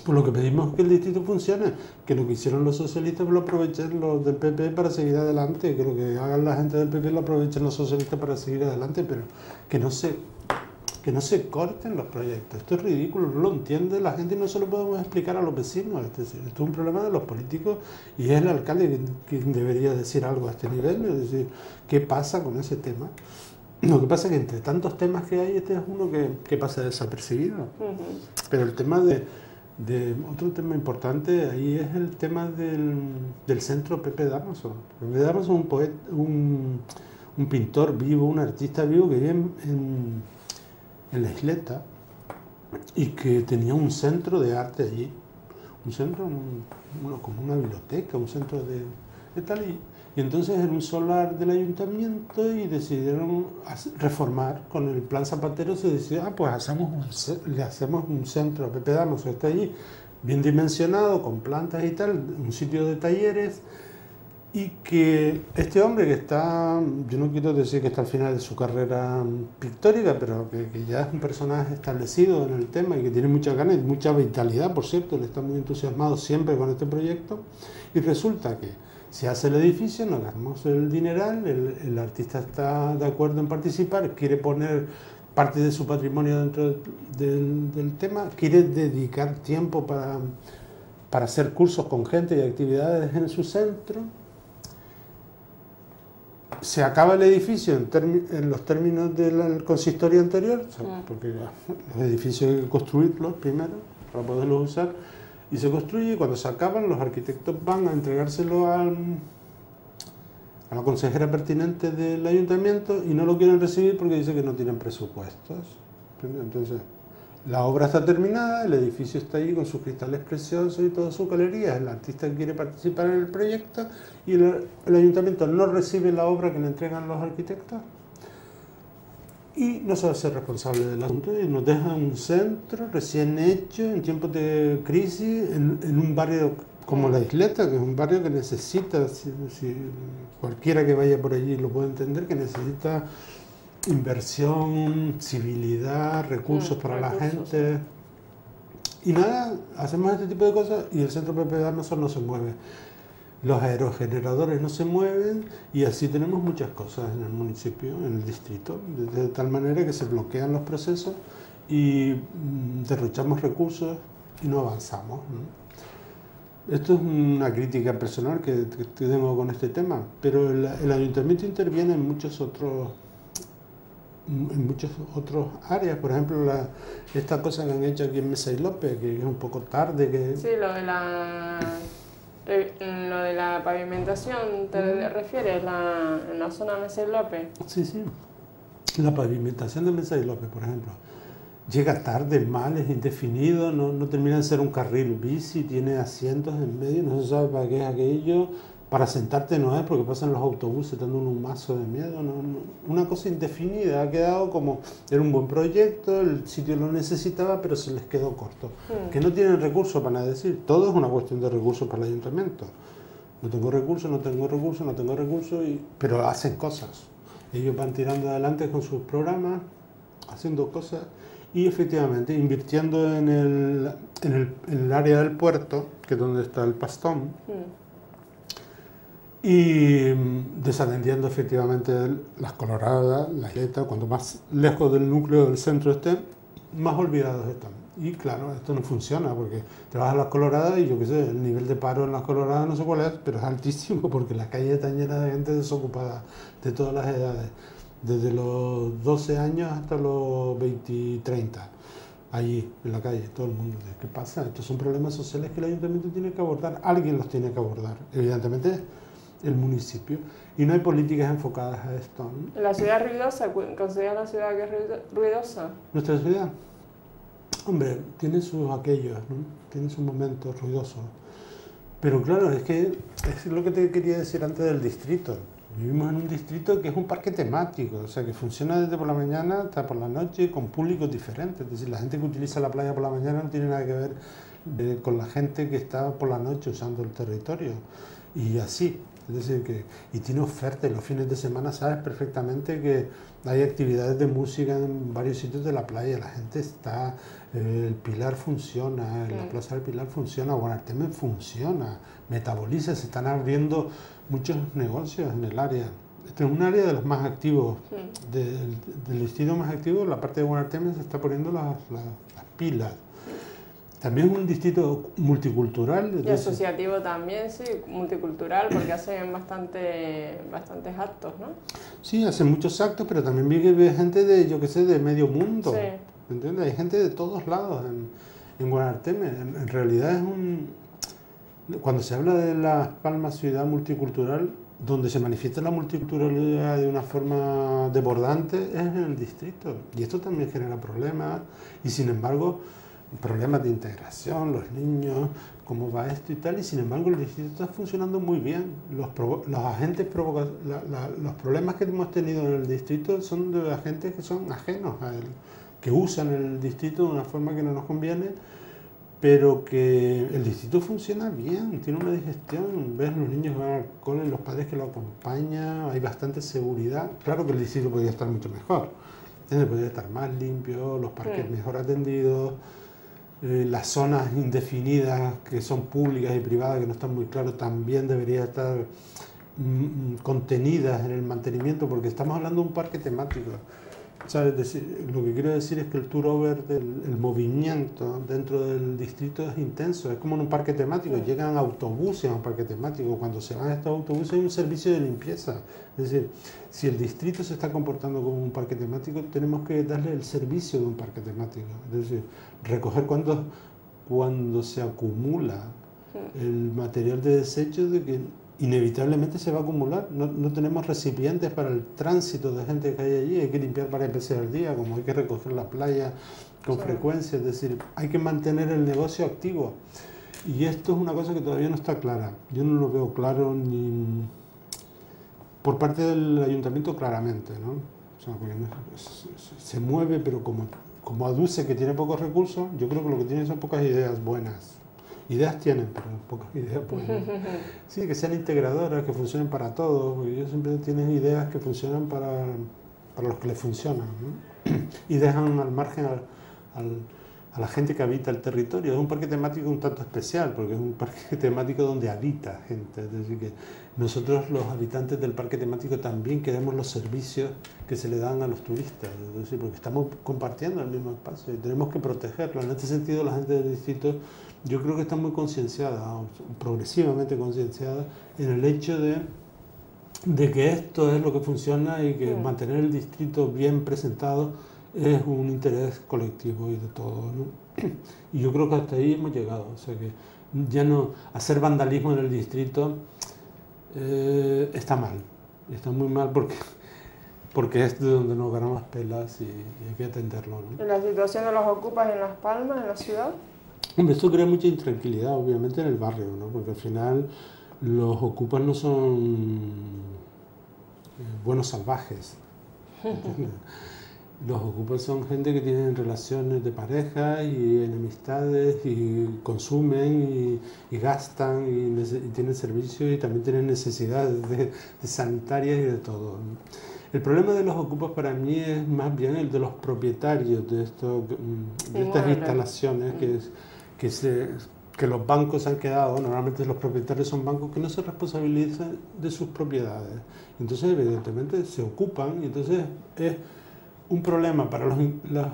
Por lo que pedimos que el distrito funcione, que lo que hicieron los socialistas lo aprovechen los del PP para seguir adelante, que lo que hagan la gente del PP lo aprovechen los socialistas para seguir adelante, pero que no se que no se corten los proyectos. Esto es ridículo, no lo entiende la gente y no se lo podemos explicar a los vecinos. esto es un problema de los políticos y es el alcalde quien debería decir algo a este nivel, es decir, ¿qué pasa con ese tema? Lo que pasa es que entre tantos temas que hay, este es uno que, pasa desapercibido. Pero el tema de, Otro tema importante ahí es el tema del, centro Pepe Damaso. Pepe Damaso es un, poeta, un, pintor vivo, un artista vivo que vive en, en, la isleta y que tenía un centro de arte allí. Un centro, como una biblioteca, un centro de, de tal. Y, y entonces en un solar del ayuntamiento y decidieron reformar con el plan Zapatero, se decidió, ah, pues hacemos le hacemos un centro, Pepe Damos está allí, bien dimensionado, con plantas y tal, un sitio de talleres, y que este hombre que está, yo no quiero decir que está al final de su carrera pictórica, pero que, que ya es un personaje establecido en el tema y que tiene mucha ganas y mucha vitalidad, por cierto, él está muy entusiasmado siempre con este proyecto, y resulta que se hace el edificio, nos ganamos el dineral, el, artista está de acuerdo en participar, quiere poner parte de su patrimonio dentro del, tema, quiere dedicar tiempo para, para, hacer cursos con gente y actividades en su centro. Se acaba el edificio en, en los términos del consistorio anterior, mm. porque los edificios hay que construirlos primero para poderlos usar y se construye y cuando se acaban los arquitectos van a entregárselo a la consejera pertinente del ayuntamiento y no lo quieren recibir porque dice que no tienen presupuestos. Entonces, la obra está terminada, el edificio está ahí con sus cristales preciosos y toda su galería, el artista quiere participar en el proyecto y el ayuntamiento no recibe la obra que le entregan los arquitectos y no se va a ser responsable del asunto y nos deja un centro recién hecho en tiempos de crisis en, un barrio como la isleta, que es un barrio que necesita, si, cualquiera que vaya por allí lo puede entender, que necesita inversión, civilidad, recursos mm, para la gente. Y nada, hacemos este tipo de cosas y el centro PP de no se mueve los aerogeneradores no se mueven y así tenemos muchas cosas en el municipio, en el distrito, de, tal manera que se bloquean los procesos y mm, derrochamos recursos y no avanzamos. Esto es una crítica personal que, tengo con este tema, pero el, ayuntamiento interviene en muchos otros en muchos otros áreas, por ejemplo, la, esta cosa que han hecho aquí en Mesa y López, que es un poco tarde. Que... Sí, lo de la eh, lo de la pavimentación, ¿te refieres? La, en la zona de Mesa y López. Sí, sí. La pavimentación de Mesa y López, por ejemplo. Llega tarde, mal, es indefinido, no, no termina de ser un carril bici, tiene asientos en medio, no se sabe para qué es aquello para sentarte no es porque pasan los autobuses dando un mazo de miedo, una cosa indefinida, ha quedado como, era un buen proyecto, el sitio lo necesitaba, pero se les quedó corto. Hmm. Que no tienen recursos para decir, todo es una cuestión de recursos para el ayuntamiento. No tengo recursos, no tengo recursos, no tengo recursos, y, pero hacen cosas. Ellos van tirando adelante con sus programas, haciendo cosas y efectivamente invirtiendo en el, en el, área del puerto, que es donde está el pastón. Hmm y mm, desatendiendo efectivamente las coloradas, las letras, cuanto más lejos del núcleo del centro estén, más olvidados están. Y claro, esto no funciona porque te vas a las coloradas y yo qué sé, el nivel de paro en las coloradas no sé cuál es, pero es altísimo porque la calle está llena de gente desocupada de todas las edades, desde los 12 años hasta los 20, 30 allí en la calle, todo el mundo. ¿Qué pasa? Estos son problemas sociales que el ayuntamiento tiene que abordar, alguien los tiene que abordar. Evidentemente el municipio y no hay políticas enfocadas a esto. ¿La ciudad ruidosa? ¿Considera la ciudad que es ruidosa? Nuestra ciudad, hombre, tiene sus aquellos, ¿no? tiene sus momentos ruidosos. Pero claro, es que es lo que te quería decir antes del distrito. Vivimos en un distrito que es un parque temático, o sea, que funciona desde por la mañana hasta por la noche con públicos diferentes. Es decir, la gente que utiliza la playa por la mañana no tiene nada que ver eh, con la gente que está por la noche usando el territorio. Y así, es decir, que y tiene oferta y los fines de semana sabes perfectamente que hay actividades de música en varios sitios de la playa, la gente está, eh, el Pilar funciona, la Plaza del Pilar funciona, Guanarteme funciona, metaboliza, se están abriendo muchos negocios en el área. Este es un área de los más activos, del, del, distrito más activo, la parte de Guanarteme se está poniendo las, las pilas. También es un distrito multicultural. Y asociativo también, sí, multicultural, porque hacen bastante, bastantes actos, ¿no? Sí, hacen muchos actos, pero también vive gente de, yo qué sé, de medio mundo. Sí. ¿Entiendes? Hay gente de todos lados en, en Guanarteme. En, realidad es un... Cuando se habla de Las Palmas ciudad multicultural, donde se manifiesta la multiculturalidad de una forma desbordante es en el distrito. Y esto también genera problemas. Y sin embargo problemas de integración, los niños, cómo va esto y tal, y sin embargo el distrito está funcionando muy bien. Los, los agentes provoca los problemas que hemos tenido en el distrito son de agentes que son ajenos a él, que usan el distrito de una forma que no nos conviene, pero que el distrito funciona bien, tiene una digestión, ves los niños van al cole, los padres que lo acompañan, hay bastante seguridad. Claro que el distrito podría estar mucho mejor, podría estar más limpio, los parques mejor atendidos eh, las zonas indefinidas que son públicas y privadas, que no están muy claras, también deberían estar mm, mm, contenidas en el mantenimiento, porque estamos hablando de un parque temático. Decir, lo que quiero decir es que el tour over, del, el movimiento dentro del distrito es intenso, es como en un parque temático, llegan autobuses a un parque temático, cuando se van a estos autobuses hay un servicio de limpieza, es decir, si el distrito se está comportando como un parque temático, tenemos que darle el servicio de un parque temático, es decir, recoger cuando, cuando se acumula el material de desecho de que inevitablemente se va a acumular. No, no, tenemos recipientes para el tránsito de gente que hay allí. Hay que limpiar varias veces al día, como hay que recoger la playa con frecuencia. Es decir, hay que mantener el negocio activo. Y esto es una cosa que todavía no está clara. Yo no lo veo claro ni por parte del ayuntamiento claramente. ¿no? O sea, se mueve, pero como, como aduce que tiene pocos recursos, yo creo que lo que tiene son pocas ideas buenas. Ideas tienen, pero pocas ideas pueden. [LAUGHS] Sí, que sean integradoras, que funcionen para todos, porque ellos siempre tienen ideas que funcionan para, para los que les funcionan. [CLEARS THROAT] Y dejan al margen al, a la gente que habita el territorio. Es un parque temático un tanto especial, porque es un parque [LAUGHS] temático donde habita gente. Es decir, que nosotros los habitantes del parque temático también queremos los servicios que se le dan a los turistas, es decir, porque estamos compartiendo el mismo espacio y tenemos que protegerlo. En este sentido, la gente del distrito yo creo que está muy concienciada, progresivamente concienciada, en el hecho de, de que esto es lo que funciona y que mantener el distrito bien presentado es un interés colectivo y de todo. Y yo creo que hasta ahí hemos llegado. O sea que ya no hacer vandalismo en el distrito eh, está mal. Está muy mal porque, porque es de donde nos ganamos las pelas y, hay que atenderlo. ¿no? ¿La situación de los ocupas en Las Palmas, en la ciudad? [LAUGHS] Hombre, esto crea mucha intranquilidad, obviamente, en el barrio, ¿no? porque al final los ocupas no son eh, buenos salvajes. [LAUGHS] Los ocupas son gente que tienen relaciones de pareja y enemistades y consumen y, gastan y, tienen servicios y también tienen necesidades de, sanitarias y de todo. El problema de los ocupas para mí es más bien el de los propietarios de, esto, de estas instalaciones que, que, se, que los bancos han quedado, normalmente los propietarios son bancos que no se responsabilizan de sus propiedades. Entonces evidentemente se ocupan y entonces es un problema para los,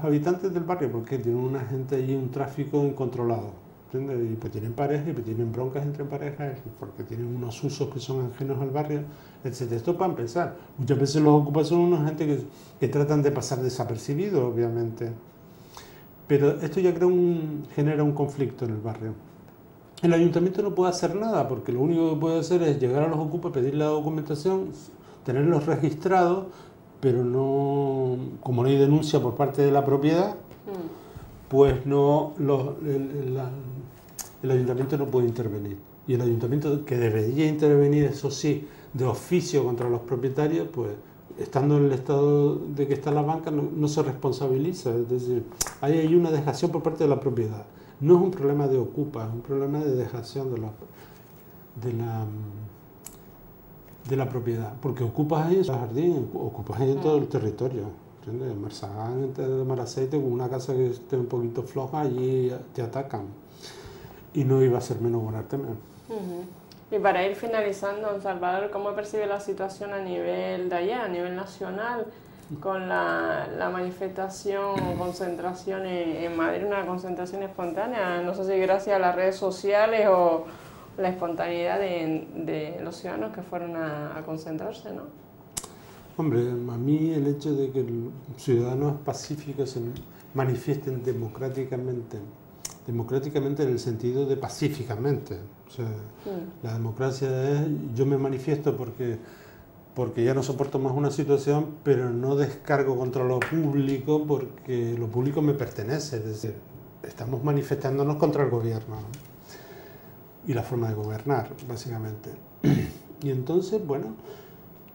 habitantes del barrio porque tienen una gente allí, un tráfico incontrolado. Y pues tienen parejas y pues tienen broncas entre parejas porque tienen unos usos que son ajenos al barrio, etc. Esto para empezar. Muchas veces los ocupas son una gente que, que tratan de pasar desapercibidos, obviamente. Pero esto ya creo un, genera un conflicto en el barrio. El ayuntamiento no puede hacer nada porque lo único que puede hacer es llegar a los ocupas, pedir la documentación, tenerlos registrados, pero no, como no hay denuncia por parte de la propiedad, mm. pues no, el, ayuntamiento no puede intervenir. Y el ayuntamiento que debería intervenir, eso sí, de oficio contra los propietarios, pues estando en el estado de que está la banca no, se responsabiliza. Es decir, ahí hay una dejación por parte de la propiedad. No es un problema de ocupa, es un problema de dejación de la, de la, de la propiedad. Porque ocupas ahí el jardín, ocupas ahí en todo el territorio. ¿entiendes? En Marzagán, de Maraceite, con una casa que esté un poquito floja, allí te atacan. Y no iba a ser menos Guanarteme. Y para ir finalizando, don Salvador, ¿cómo percibe la situación a nivel de allá, a nivel nacional, con la, la manifestación o concentración en, Madrid, una concentración espontánea? No sé si gracias a las redes sociales o la espontaneidad de, de los ciudadanos que fueron a, a, concentrarse, ¿no? Hombre, a mí el hecho de que ciudadanos pacíficos se manifiesten democráticamente democráticamente en el sentido de pacíficamente. O sea, mm. La democracia es yo me manifiesto porque, porque ya no soporto más una situación, pero no descargo contra lo público porque lo público me pertenece. Es decir, estamos manifestándonos contra el gobierno y la forma de gobernar, básicamente. [CLEARS THROAT] Y entonces, bueno,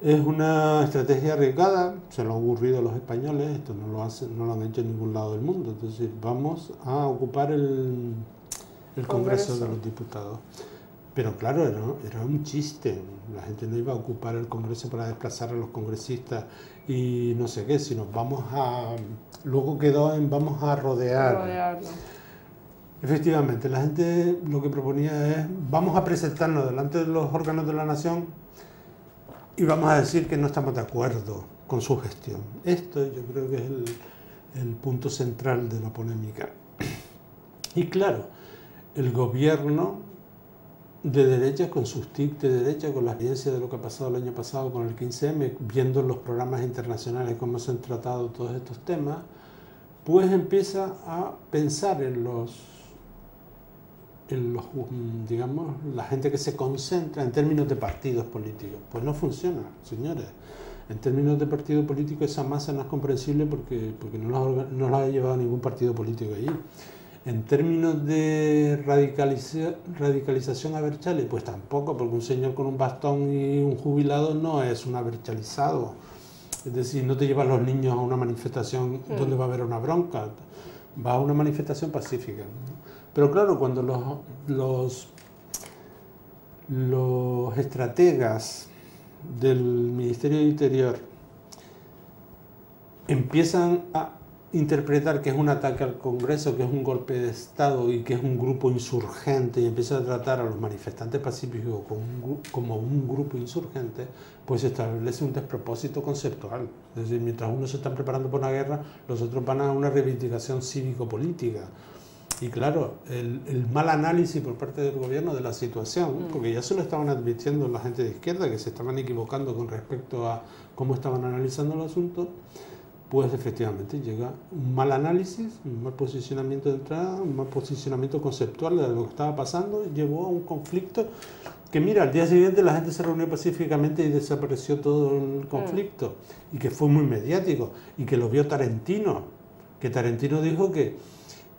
es una estrategia arriesgada, se lo ha ocurrido a los españoles, esto no lo, hacen, no lo han hecho en ningún lado del mundo. Entonces vamos a ocupar el, el Congreso, de los Diputados. Pero claro, era, era, un chiste. La gente no iba a ocupar el Congreso para desplazar a los congresistas y no sé qué, sino vamos a... Luego quedó en vamos a rodear. Efectivamente, la gente lo que proponía es vamos a presentarnos delante de los órganos de la nación y vamos a decir que no estamos de acuerdo con su gestión. Esto yo creo que es el, punto central de la polémica. Y claro, el gobierno de derecha, con sus TIC de derecha, con la experiencia de lo que ha pasado el año pasado con el 15M, viendo los programas internacionales cómo se han tratado todos estos temas, pues empieza a pensar en los los, digamos, la gente que se concentra en términos de partidos políticos. Pues no funciona, señores. En términos de partido político esa masa no es comprensible porque, porque no, la, no la ha llevado ningún partido político allí. En términos de radicalización aberchale, pues tampoco, porque un señor con un bastón y un jubilado no es un aberchalizado. Es decir, no te llevan los niños a una manifestación donde va a haber una bronca, va a una manifestación pacífica. Pero claro, cuando los, los, estrategas del Ministerio de Interior empiezan a interpretar que es un ataque al Congreso, que es un golpe de Estado y que es un grupo insurgente y empieza a tratar a los manifestantes pacíficos como un, grupo insurgente, pues se establece un despropósito conceptual. Es decir, mientras unos se están preparando por una guerra, los otros van a una reivindicación cívico-política. Y claro, el, mal análisis por parte del gobierno de la situación, mm. porque ya se lo estaban advirtiendo la gente de izquierda, que se estaban equivocando con respecto a cómo estaban analizando el asunto, pues efectivamente llega un mal análisis, un mal posicionamiento de entrada, un mal posicionamiento conceptual de lo que estaba pasando, llevó a un conflicto que mira, al día siguiente la gente se reunió pacíficamente y desapareció todo el mm. conflicto, y que fue muy mediático, y que lo vio Tarentino, que Tarentino dijo que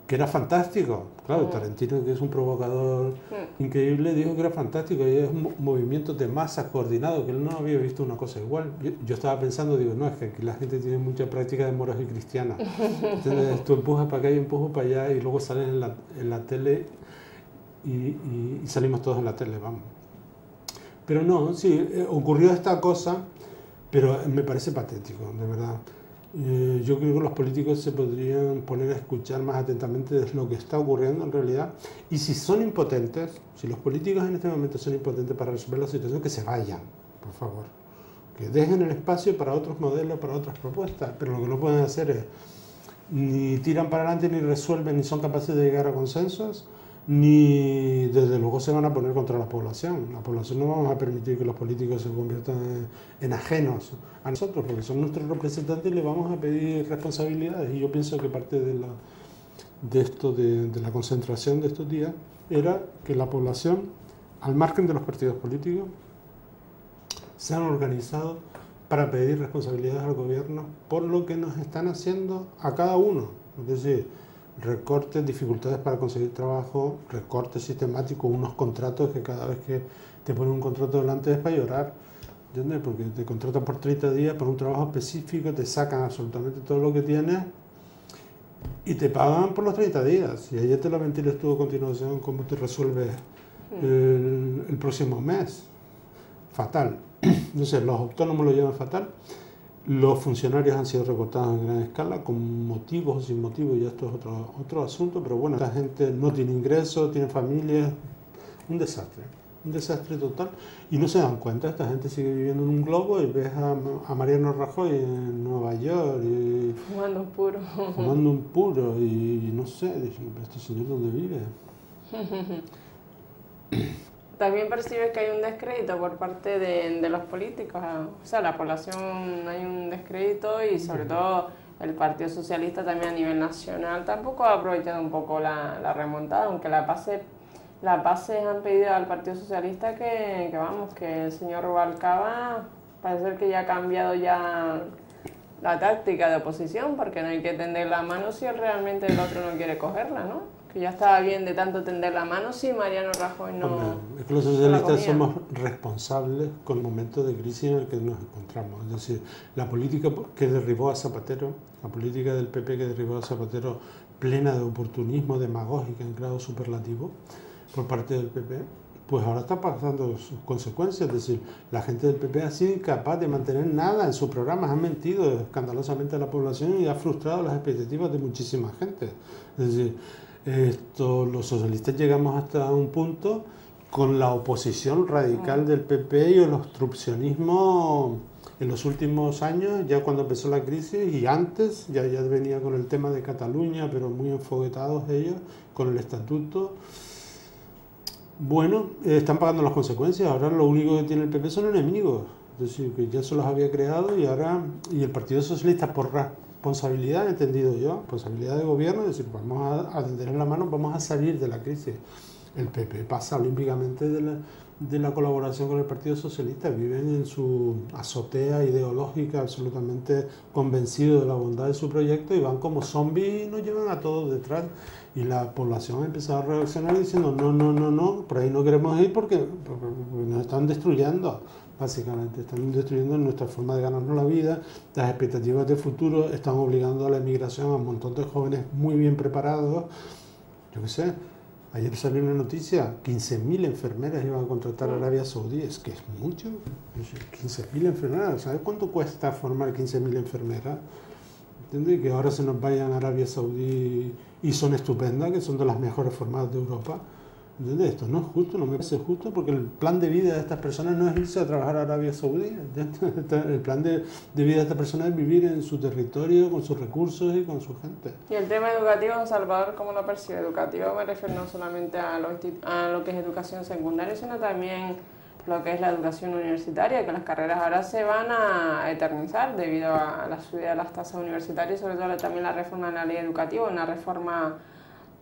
que era fantástico. Claro, mm. Tarantino, que es un provocador mm. increíble, dijo que era fantástico y es un movimiento de masa coordinado, que él no había visto una cosa igual. Yo, estaba pensando, digo, no, es que aquí la gente tiene mucha práctica de moros y cristiana. [LAUGHS] Entonces tú empujas para acá y empujas para allá y luego sales en la, en la tele y, y, salimos todos en la tele, vamos. Pero no, sí, eh, ocurrió esta cosa, pero me parece patético, de verdad. Eh, yo creo que los políticos se podrían poner a escuchar más atentamente de lo que está ocurriendo en realidad. Y si son impotentes, si los políticos en este momento son impotentes para resolver la situación, que se vayan, por favor. Que dejen el espacio para otros modelos, para otras propuestas. Pero lo que no pueden hacer es ni tiran para adelante, ni resuelven, ni son capaces de llegar a consensos ni desde luego se van a poner contra la población. La población no vamos a permitir que los políticos se conviertan en, ajenos a nosotros, porque son nuestros representantes y le vamos a pedir responsabilidades. Y yo pienso que parte de, la, de esto, de, de la concentración de estos días, era que la población, al margen de los partidos políticos, se han organizado para pedir responsabilidades al gobierno por lo que nos están haciendo a cada uno. Es decir, recortes, dificultades para conseguir trabajo, recortes sistemáticos, unos contratos que cada vez que te ponen un contrato delante es para llorar. ¿entiendes? Porque te contratan por 30 días por un trabajo específico, te sacan absolutamente todo lo que tienes y te pagan por los 30 días. Y ayer te la ventiles estuvo a continuación cómo te resuelves el, el, próximo mes. Fatal. [CLEARS THROAT] Entonces, los autónomos lo llevan fatal. Los funcionarios han sido recortados en gran escala con motivos o sin motivos, y esto es otro, otro asunto, pero bueno, esta gente no tiene ingresos, tiene familia, un desastre un desastre total. Y no se dan cuenta, esta gente sigue viviendo en un globo y ves a, a Mariano Rajoy en Nueva York. Y, fumando un puro. Fumando un puro y, no sé, ¿este señor dónde vive? [LAUGHS] También percibes que hay un descrédito por parte de, de, los políticos, o sea, la población hay un descrédito y sobre todo el Partido Socialista también a nivel nacional tampoco ha aprovechado un poco la, la remontada, aunque la pase las bases han pedido al Partido Socialista que, vamos, que el señor Rubalcaba parece que ya ha cambiado ya la táctica de oposición, porque no hay que tender la mano si realmente el otro no quiere cogerla, ¿no? Que ya estaba bien de tanto tender la mano si Mariano Rajoy no... es que los socialistas somos responsables con el momento de crisis en el que nos encontramos. Es decir, la política que derribó a Zapatero, la política del PP que derribó a Zapatero plena de oportunismo demagógica en grado superlativo, por parte del PP, pues ahora está pasando sus consecuencias. Es decir, la gente del PP ha sido incapaz de mantener nada en sus programas, ha mentido escandalosamente a la población y ha frustrado las expectativas de muchísima gente. Es decir, esto, los socialistas llegamos hasta un punto con la oposición radical del PP y el obstruccionismo en los últimos años, ya cuando empezó la crisis y antes, ya, ya venía con el tema de Cataluña, pero muy enfoguetados ellos, con el estatuto. Bueno, eh, están pagando las consecuencias. Ahora lo único que tiene el PP son enemigos. Es decir, que ya se los había creado y ahora. Y el Partido Socialista, por responsabilidad, entendido yo, responsabilidad de gobierno, es decir, vamos a, atender en la mano, vamos a salir de la crisis. El PP pasa olímpicamente de la, de la colaboración con el Partido Socialista, viven en su azotea ideológica absolutamente convencidos de la bondad de su proyecto y van como zombies y nos llevan a todos detrás y la población ha empezado a reaccionar diciendo, no, no, no, no, por ahí no queremos ir porque, nos están destruyendo, básicamente, están destruyendo nuestra forma de ganarnos la vida, las expectativas de futuro, están obligando a la emigración a un montón de jóvenes muy bien preparados, yo qué sé, ayer salió una noticia, 15.000 enfermeras iban a contratar a Arabia Saudí, es que es mucho, 15.000 enfermeras, ¿sabes cuánto cuesta formar 15.000 enfermeras? ¿Entiendes? Que ahora se nos vayan a Arabia Saudí y son estupendas, que son de las mejores formadas de Europa. ¿Entiendes? Esto no es justo, no me parece justo, porque el plan de vida de estas personas no es irse a trabajar a Arabia Saudí. [LAUGHS] El plan de, de, vida de estas personas es vivir en su territorio, con sus recursos y con su gente. Y el tema educativo Salvador, ¿cómo lo percibe? Educativo me refiero no solamente a lo, a lo que es educación secundaria, sino también lo que es la educación universitaria, que las carreras ahora se van a eternizar debido a la subida de las tasas universitarias y sobre todo también la reforma de la ley educativa, una reforma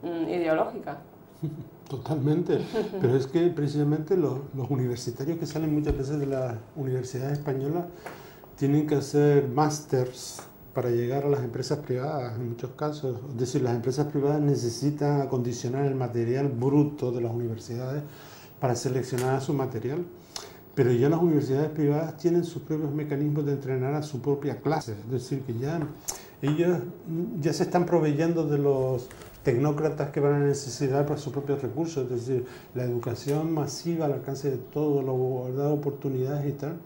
mm, ideológica. [LAUGHS] Totalmente, pero es que precisamente los, los, universitarios que salen muchas veces de las universidades españolas tienen que hacer másters para llegar a las empresas privadas en muchos casos. Es decir, las empresas privadas necesitan acondicionar el material bruto de las universidades para seleccionar su material. Pero ya las universidades privadas tienen sus propios mecanismos de entrenar a su propia clase. Es decir, que ya ellos ya se están proveyendo de los tecnócratas que van a necesitar para sus propios recursos. Es decir, la educación masiva al alcance de todos, la igualdad de oportunidades y tal,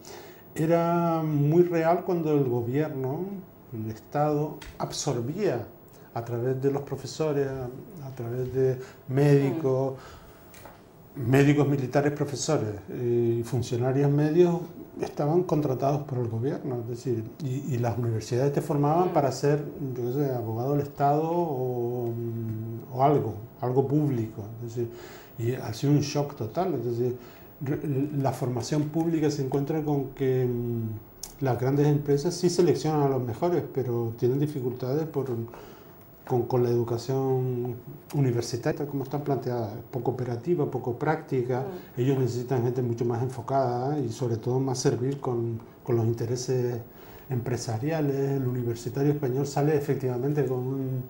era muy real cuando el gobierno, el Estado, absorbía a través de los profesores, a través de médicos, médicos militares profesores y funcionarios medios estaban contratados por el gobierno, es decir, y, las universidades te formaban para ser, yo sé, abogado del Estado o, o, algo, algo público, es decir, y ha sido un shock total, es decir, la formación pública se encuentra con que mm, las grandes empresas sí seleccionan a los mejores, pero tienen dificultades por con, con, la educación universitaria, como está planteada, poco operativa, poco práctica. Mm. Ellos necesitan gente mucho más enfocada y sobre todo más servir con, con los intereses empresariales. El universitario español sale efectivamente con un,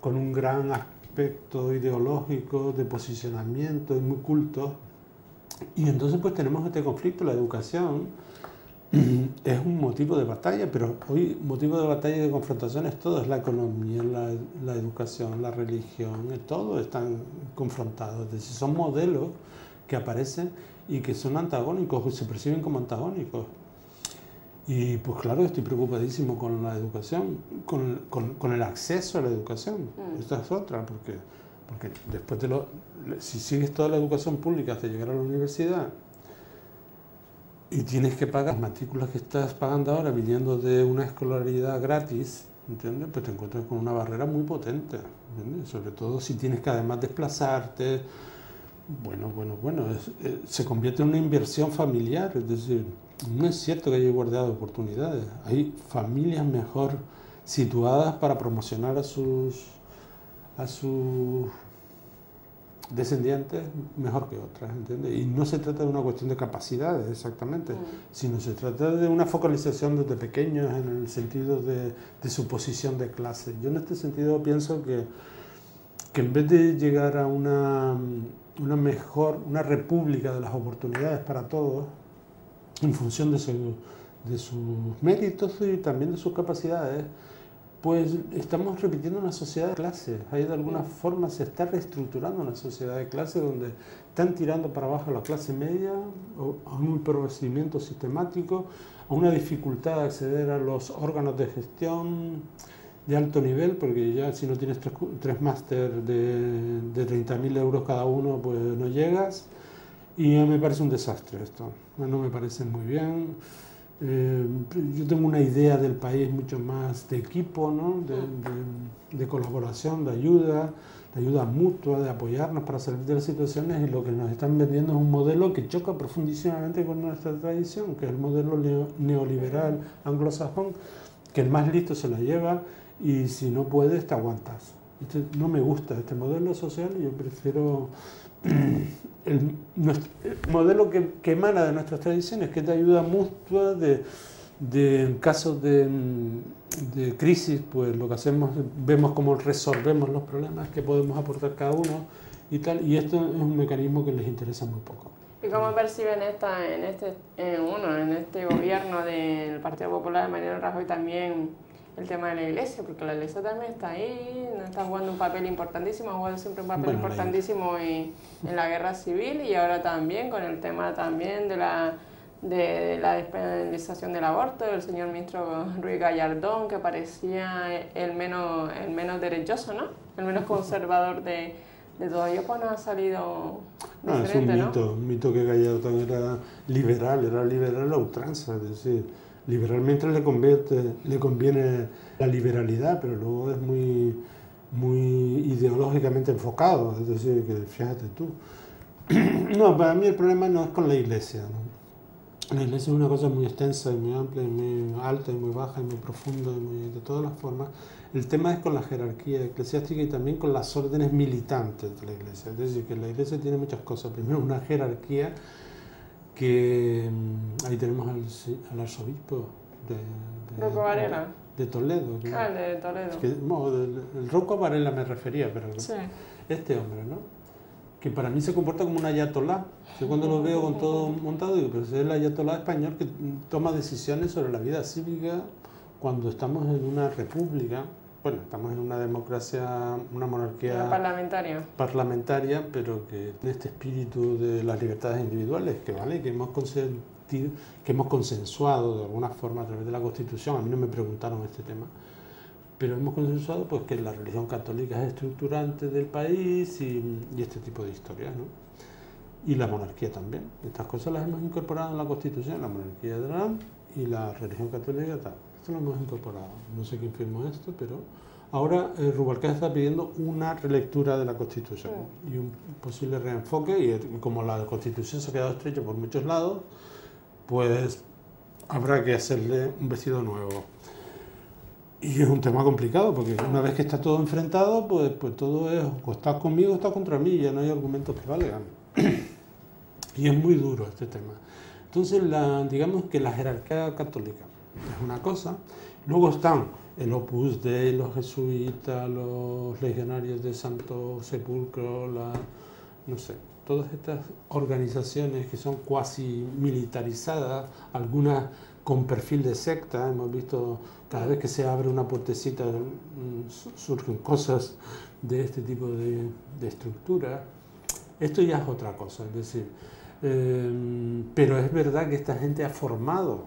con un gran aspecto ideológico, de posicionamiento y muy culto. Y entonces pues tenemos este conflicto, la educación [CLEARS THROAT] es un motivo de batalla, pero hoy motivo de batalla y de confrontación es todo, es la economía, la, la educación, la religión, todo están confrontados, es decir, son modelos que aparecen y que son antagónicos, se perciben como antagónicos. Y pues claro, estoy preocupadísimo con la educación, con, con, con el acceso a la educación. Mm. Esta es otra, porque, porque después de lo, si sigues toda la educación pública hasta llegar a la universidad y tienes que pagar las matrículas que estás pagando ahora viniendo de una escolaridad gratis, ¿entiendes? Pues te encuentras con una barrera muy potente, ¿entiendes? Sobre todo si tienes que además desplazarte. Bueno, bueno, bueno, eh, se convierte en una inversión familiar, es decir, no es cierto que haya igualdad de oportunidades. Hay familias mejor situadas para promocionar a sus, a sus descendientes mejor que otras, ¿entiendes? Y no se trata de una cuestión de capacidades exactamente, mm. sino se trata de una focalización desde pequeños en el sentido de, de, su posición de clase. Yo en este sentido pienso que, que en vez de llegar a una, una mejor, una república de las oportunidades para todos, en función de, de sus méritos y también de sus capacidades, pues estamos repitiendo una sociedad de clase. Ahí de alguna forma se está reestructurando una sociedad de clase donde están tirando para abajo a la clase media, a un empobrecimiento sistemático, a una dificultad de acceder a los órganos de gestión de alto nivel, porque ya si no tienes tres, tres máster de, de 30.000 euros cada uno, pues no llegas. Y me parece un desastre esto, no me parece muy bien. Eh, yo tengo una idea del país mucho más de equipo, ¿no? de, de, colaboración, de ayuda, de ayuda mutua, de apoyarnos para salir de las situaciones y lo que nos están vendiendo es un modelo que choca profundísimamente con nuestra tradición, que es el modelo neoliberal anglosajón, que el más listo se la lleva y si no puedes te aguantas. Este, no me gusta este modelo social, yo prefiero [CLEARS THROAT] el, modelo que, que, emana de nuestras tradiciones, que es de ayuda mutua, de, de en casos de, de, crisis, pues lo que hacemos, vemos cómo resolvemos los problemas que podemos aportar cada uno y tal, y esto es un mecanismo que les interesa muy poco. ¿Y cómo perciben esta, en, este, en, uno, en este gobierno del Partido Popular de Mariano Rajoy también el tema de la iglesia, porque la iglesia también está ahí, está jugando un papel importantísimo, ha jugado siempre un papel importantísimo en, en, la guerra civil y ahora también con el tema también de la, de la despenalización del aborto, del señor ministro Ruiz Gallardón, que parecía el menos, el menos derechoso, ¿no? El menos [LAUGHS] conservador de, de todo ello, pues no ha salido ah, es un mito, un mito que Gallardón era liberal, era liberal a ultranza, es decir liberalmente le, convierte, le conviene la liberalidad, pero luego es muy, muy ideológicamente enfocado, es decir, que fíjate tú. [CLEARS THROAT] No, para mí el problema no es con la iglesia. La iglesia es una cosa muy extensa y muy amplia, y muy alta y muy baja y muy profunda y muy, de todas las formas. El tema es con la jerarquía eclesiástica y también con las órdenes militantes de la iglesia. Es decir, que la iglesia tiene muchas cosas. Primero, una jerarquía que mm, ahí tenemos al, al arzobispo de, de, de Toledo. Ah, de Toledo. Que, no, el Rocco Varela me refería, pero sí. este hombre, ¿no? Que para mí se comporta como un ayatolá. Yo cuando lo veo con todo montado digo, pero es el ayatolá español que toma decisiones sobre la vida cívica cuando estamos en una república bueno, estamos en una democracia, una monarquía parlamentaria. parlamentaria, pero que tiene este espíritu de las libertades individuales, que vale, que hemos consentido, que hemos consensuado de alguna forma a través de la Constitución. A mí no me preguntaron este tema, pero hemos consensuado pues que la religión católica es estructurante del país y, y este tipo de historias, ¿no? Y la monarquía también. Estas cosas las hemos incorporado en la Constitución, la monarquía de la y la religión católica tal lo hemos incorporado. No sé quién firmó esto, pero ahora eh, Rubalcaba está pidiendo una relectura de la Constitución y un posible reenfoque. Y, como la Constitución se ha quedado estrecha por muchos lados, pues habrá que hacerle un vestido nuevo. Y es un tema complicado porque una vez que está todo enfrentado, pues, pues todo es o estás conmigo o estás contra mí, ya no hay argumentos que valgan. [CLEARS THROAT] y es muy duro este tema. Entonces, la, digamos que la jerarquía católica es una cosa. Luego están el Opus Dei, los jesuitas, los legionarios de Santo Sepulcro, la, no sé, todas estas organizaciones que son cuasi militarizadas, algunas con perfil de secta, hemos visto cada vez que se abre una puertecita mm, surgen cosas de este tipo de, estructura. Esto ya es otra cosa, es decir, em, pero es verdad que esta gente ha formado,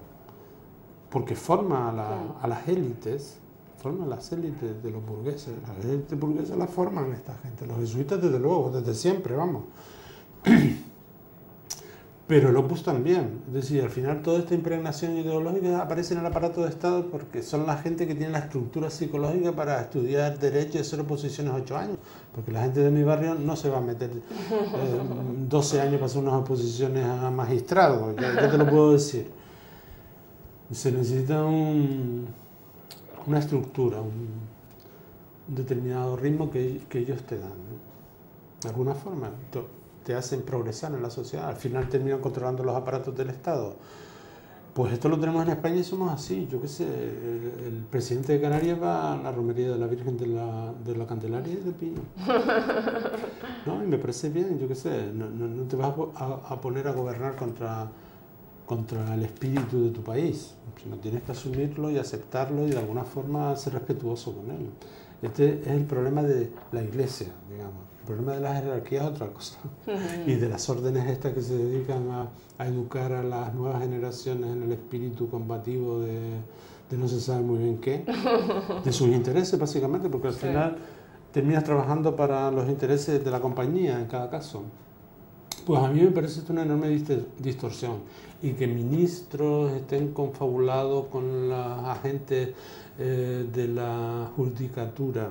porque forma a, a las élites, forma a las élites de los burgueses, las élites burguesas las forman esta gente, los jesuitas desde luego, desde siempre, vamos. [CLEARS THROAT] Pero el Opus también. Es decir, al final toda esta impregnación ideológica aparece en el aparato de Estado porque son la gente que tiene la estructura psicológica para estudiar derecho y hacer oposiciones ocho años. Porque la gente de mi barrio no se va a meter 12 eh, [LAUGHS] años para hacer unas oposiciones a magistrado, ya, te lo puedo decir. Se necesita un, una estructura, un, determinado ritmo que, que ellos te dan. De alguna forma te hacen progresar en la sociedad. Al final terminan controlando los aparatos del Estado. Pues esto lo tenemos en España y somos así. Yo qué sé, el, presidente de Canarias va a la romería de la Virgen de la, de la Candelaria y de Pino. [LAUGHS] No, y me parece bien, yo qué sé, no, no, te vas a, a, poner a gobernar contra, contra el espíritu de tu país, sino tienes que asumirlo y aceptarlo y de alguna forma ser respetuoso con él. Este es el problema de la iglesia, digamos. El problema de la jerarquía es otra cosa. y de las órdenes estas que se dedican a, a, educar a las nuevas generaciones en el espíritu combativo de, de no se sabe muy bien qué, [LAUGHS] de sus intereses básicamente, porque al final terminas trabajando para los intereses de la compañía en cada caso. Pues a mí me parece una enorme distorsión y que ministros estén confabulados con los agentes eh, de la judicatura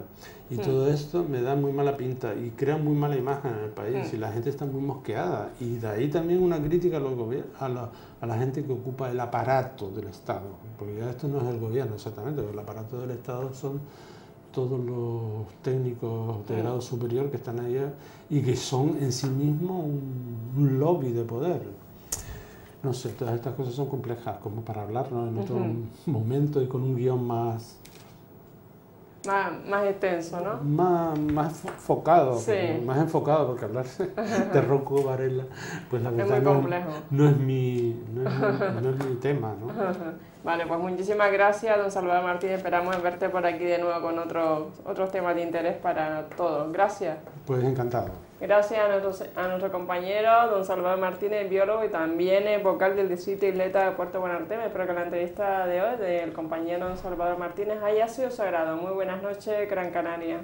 y hmm. todo esto me da muy mala pinta y crea muy mala imagen en el país hmm. y la gente está muy mosqueada. Y de ahí también una crítica a, los a, la, a la gente que ocupa el aparato del Estado, porque ya esto no es el gobierno exactamente, el aparato del Estado son todos los técnicos de grado superior que están allá y que son en sí mismos un, lobby de poder. No sé, todas estas cosas son complejas como para hablarnos en otro momento y con un guion más más, extenso, ¿no? Más, más enfocado, más enfocado, porque hablar [LAUGHS] de Rocco Varela, pues la verdad no, es mi, no, es mi, [LAUGHS] tema, ¿no? [LAUGHS] Vale, pues muchísimas gracias, don Salvador Martínez. Esperamos verte por aquí de nuevo con otros otros temas de interés para todos. Gracias. Pues encantado. Gracias a nuestro, a nuestro compañero, don Salvador Martínez, biólogo y también vocal del distrito Isleta de Puerto Buenarteme. Espero que la entrevista de hoy del compañero don Salvador Martínez haya sido sagrado. Muy buenas noches, Gran Canaria.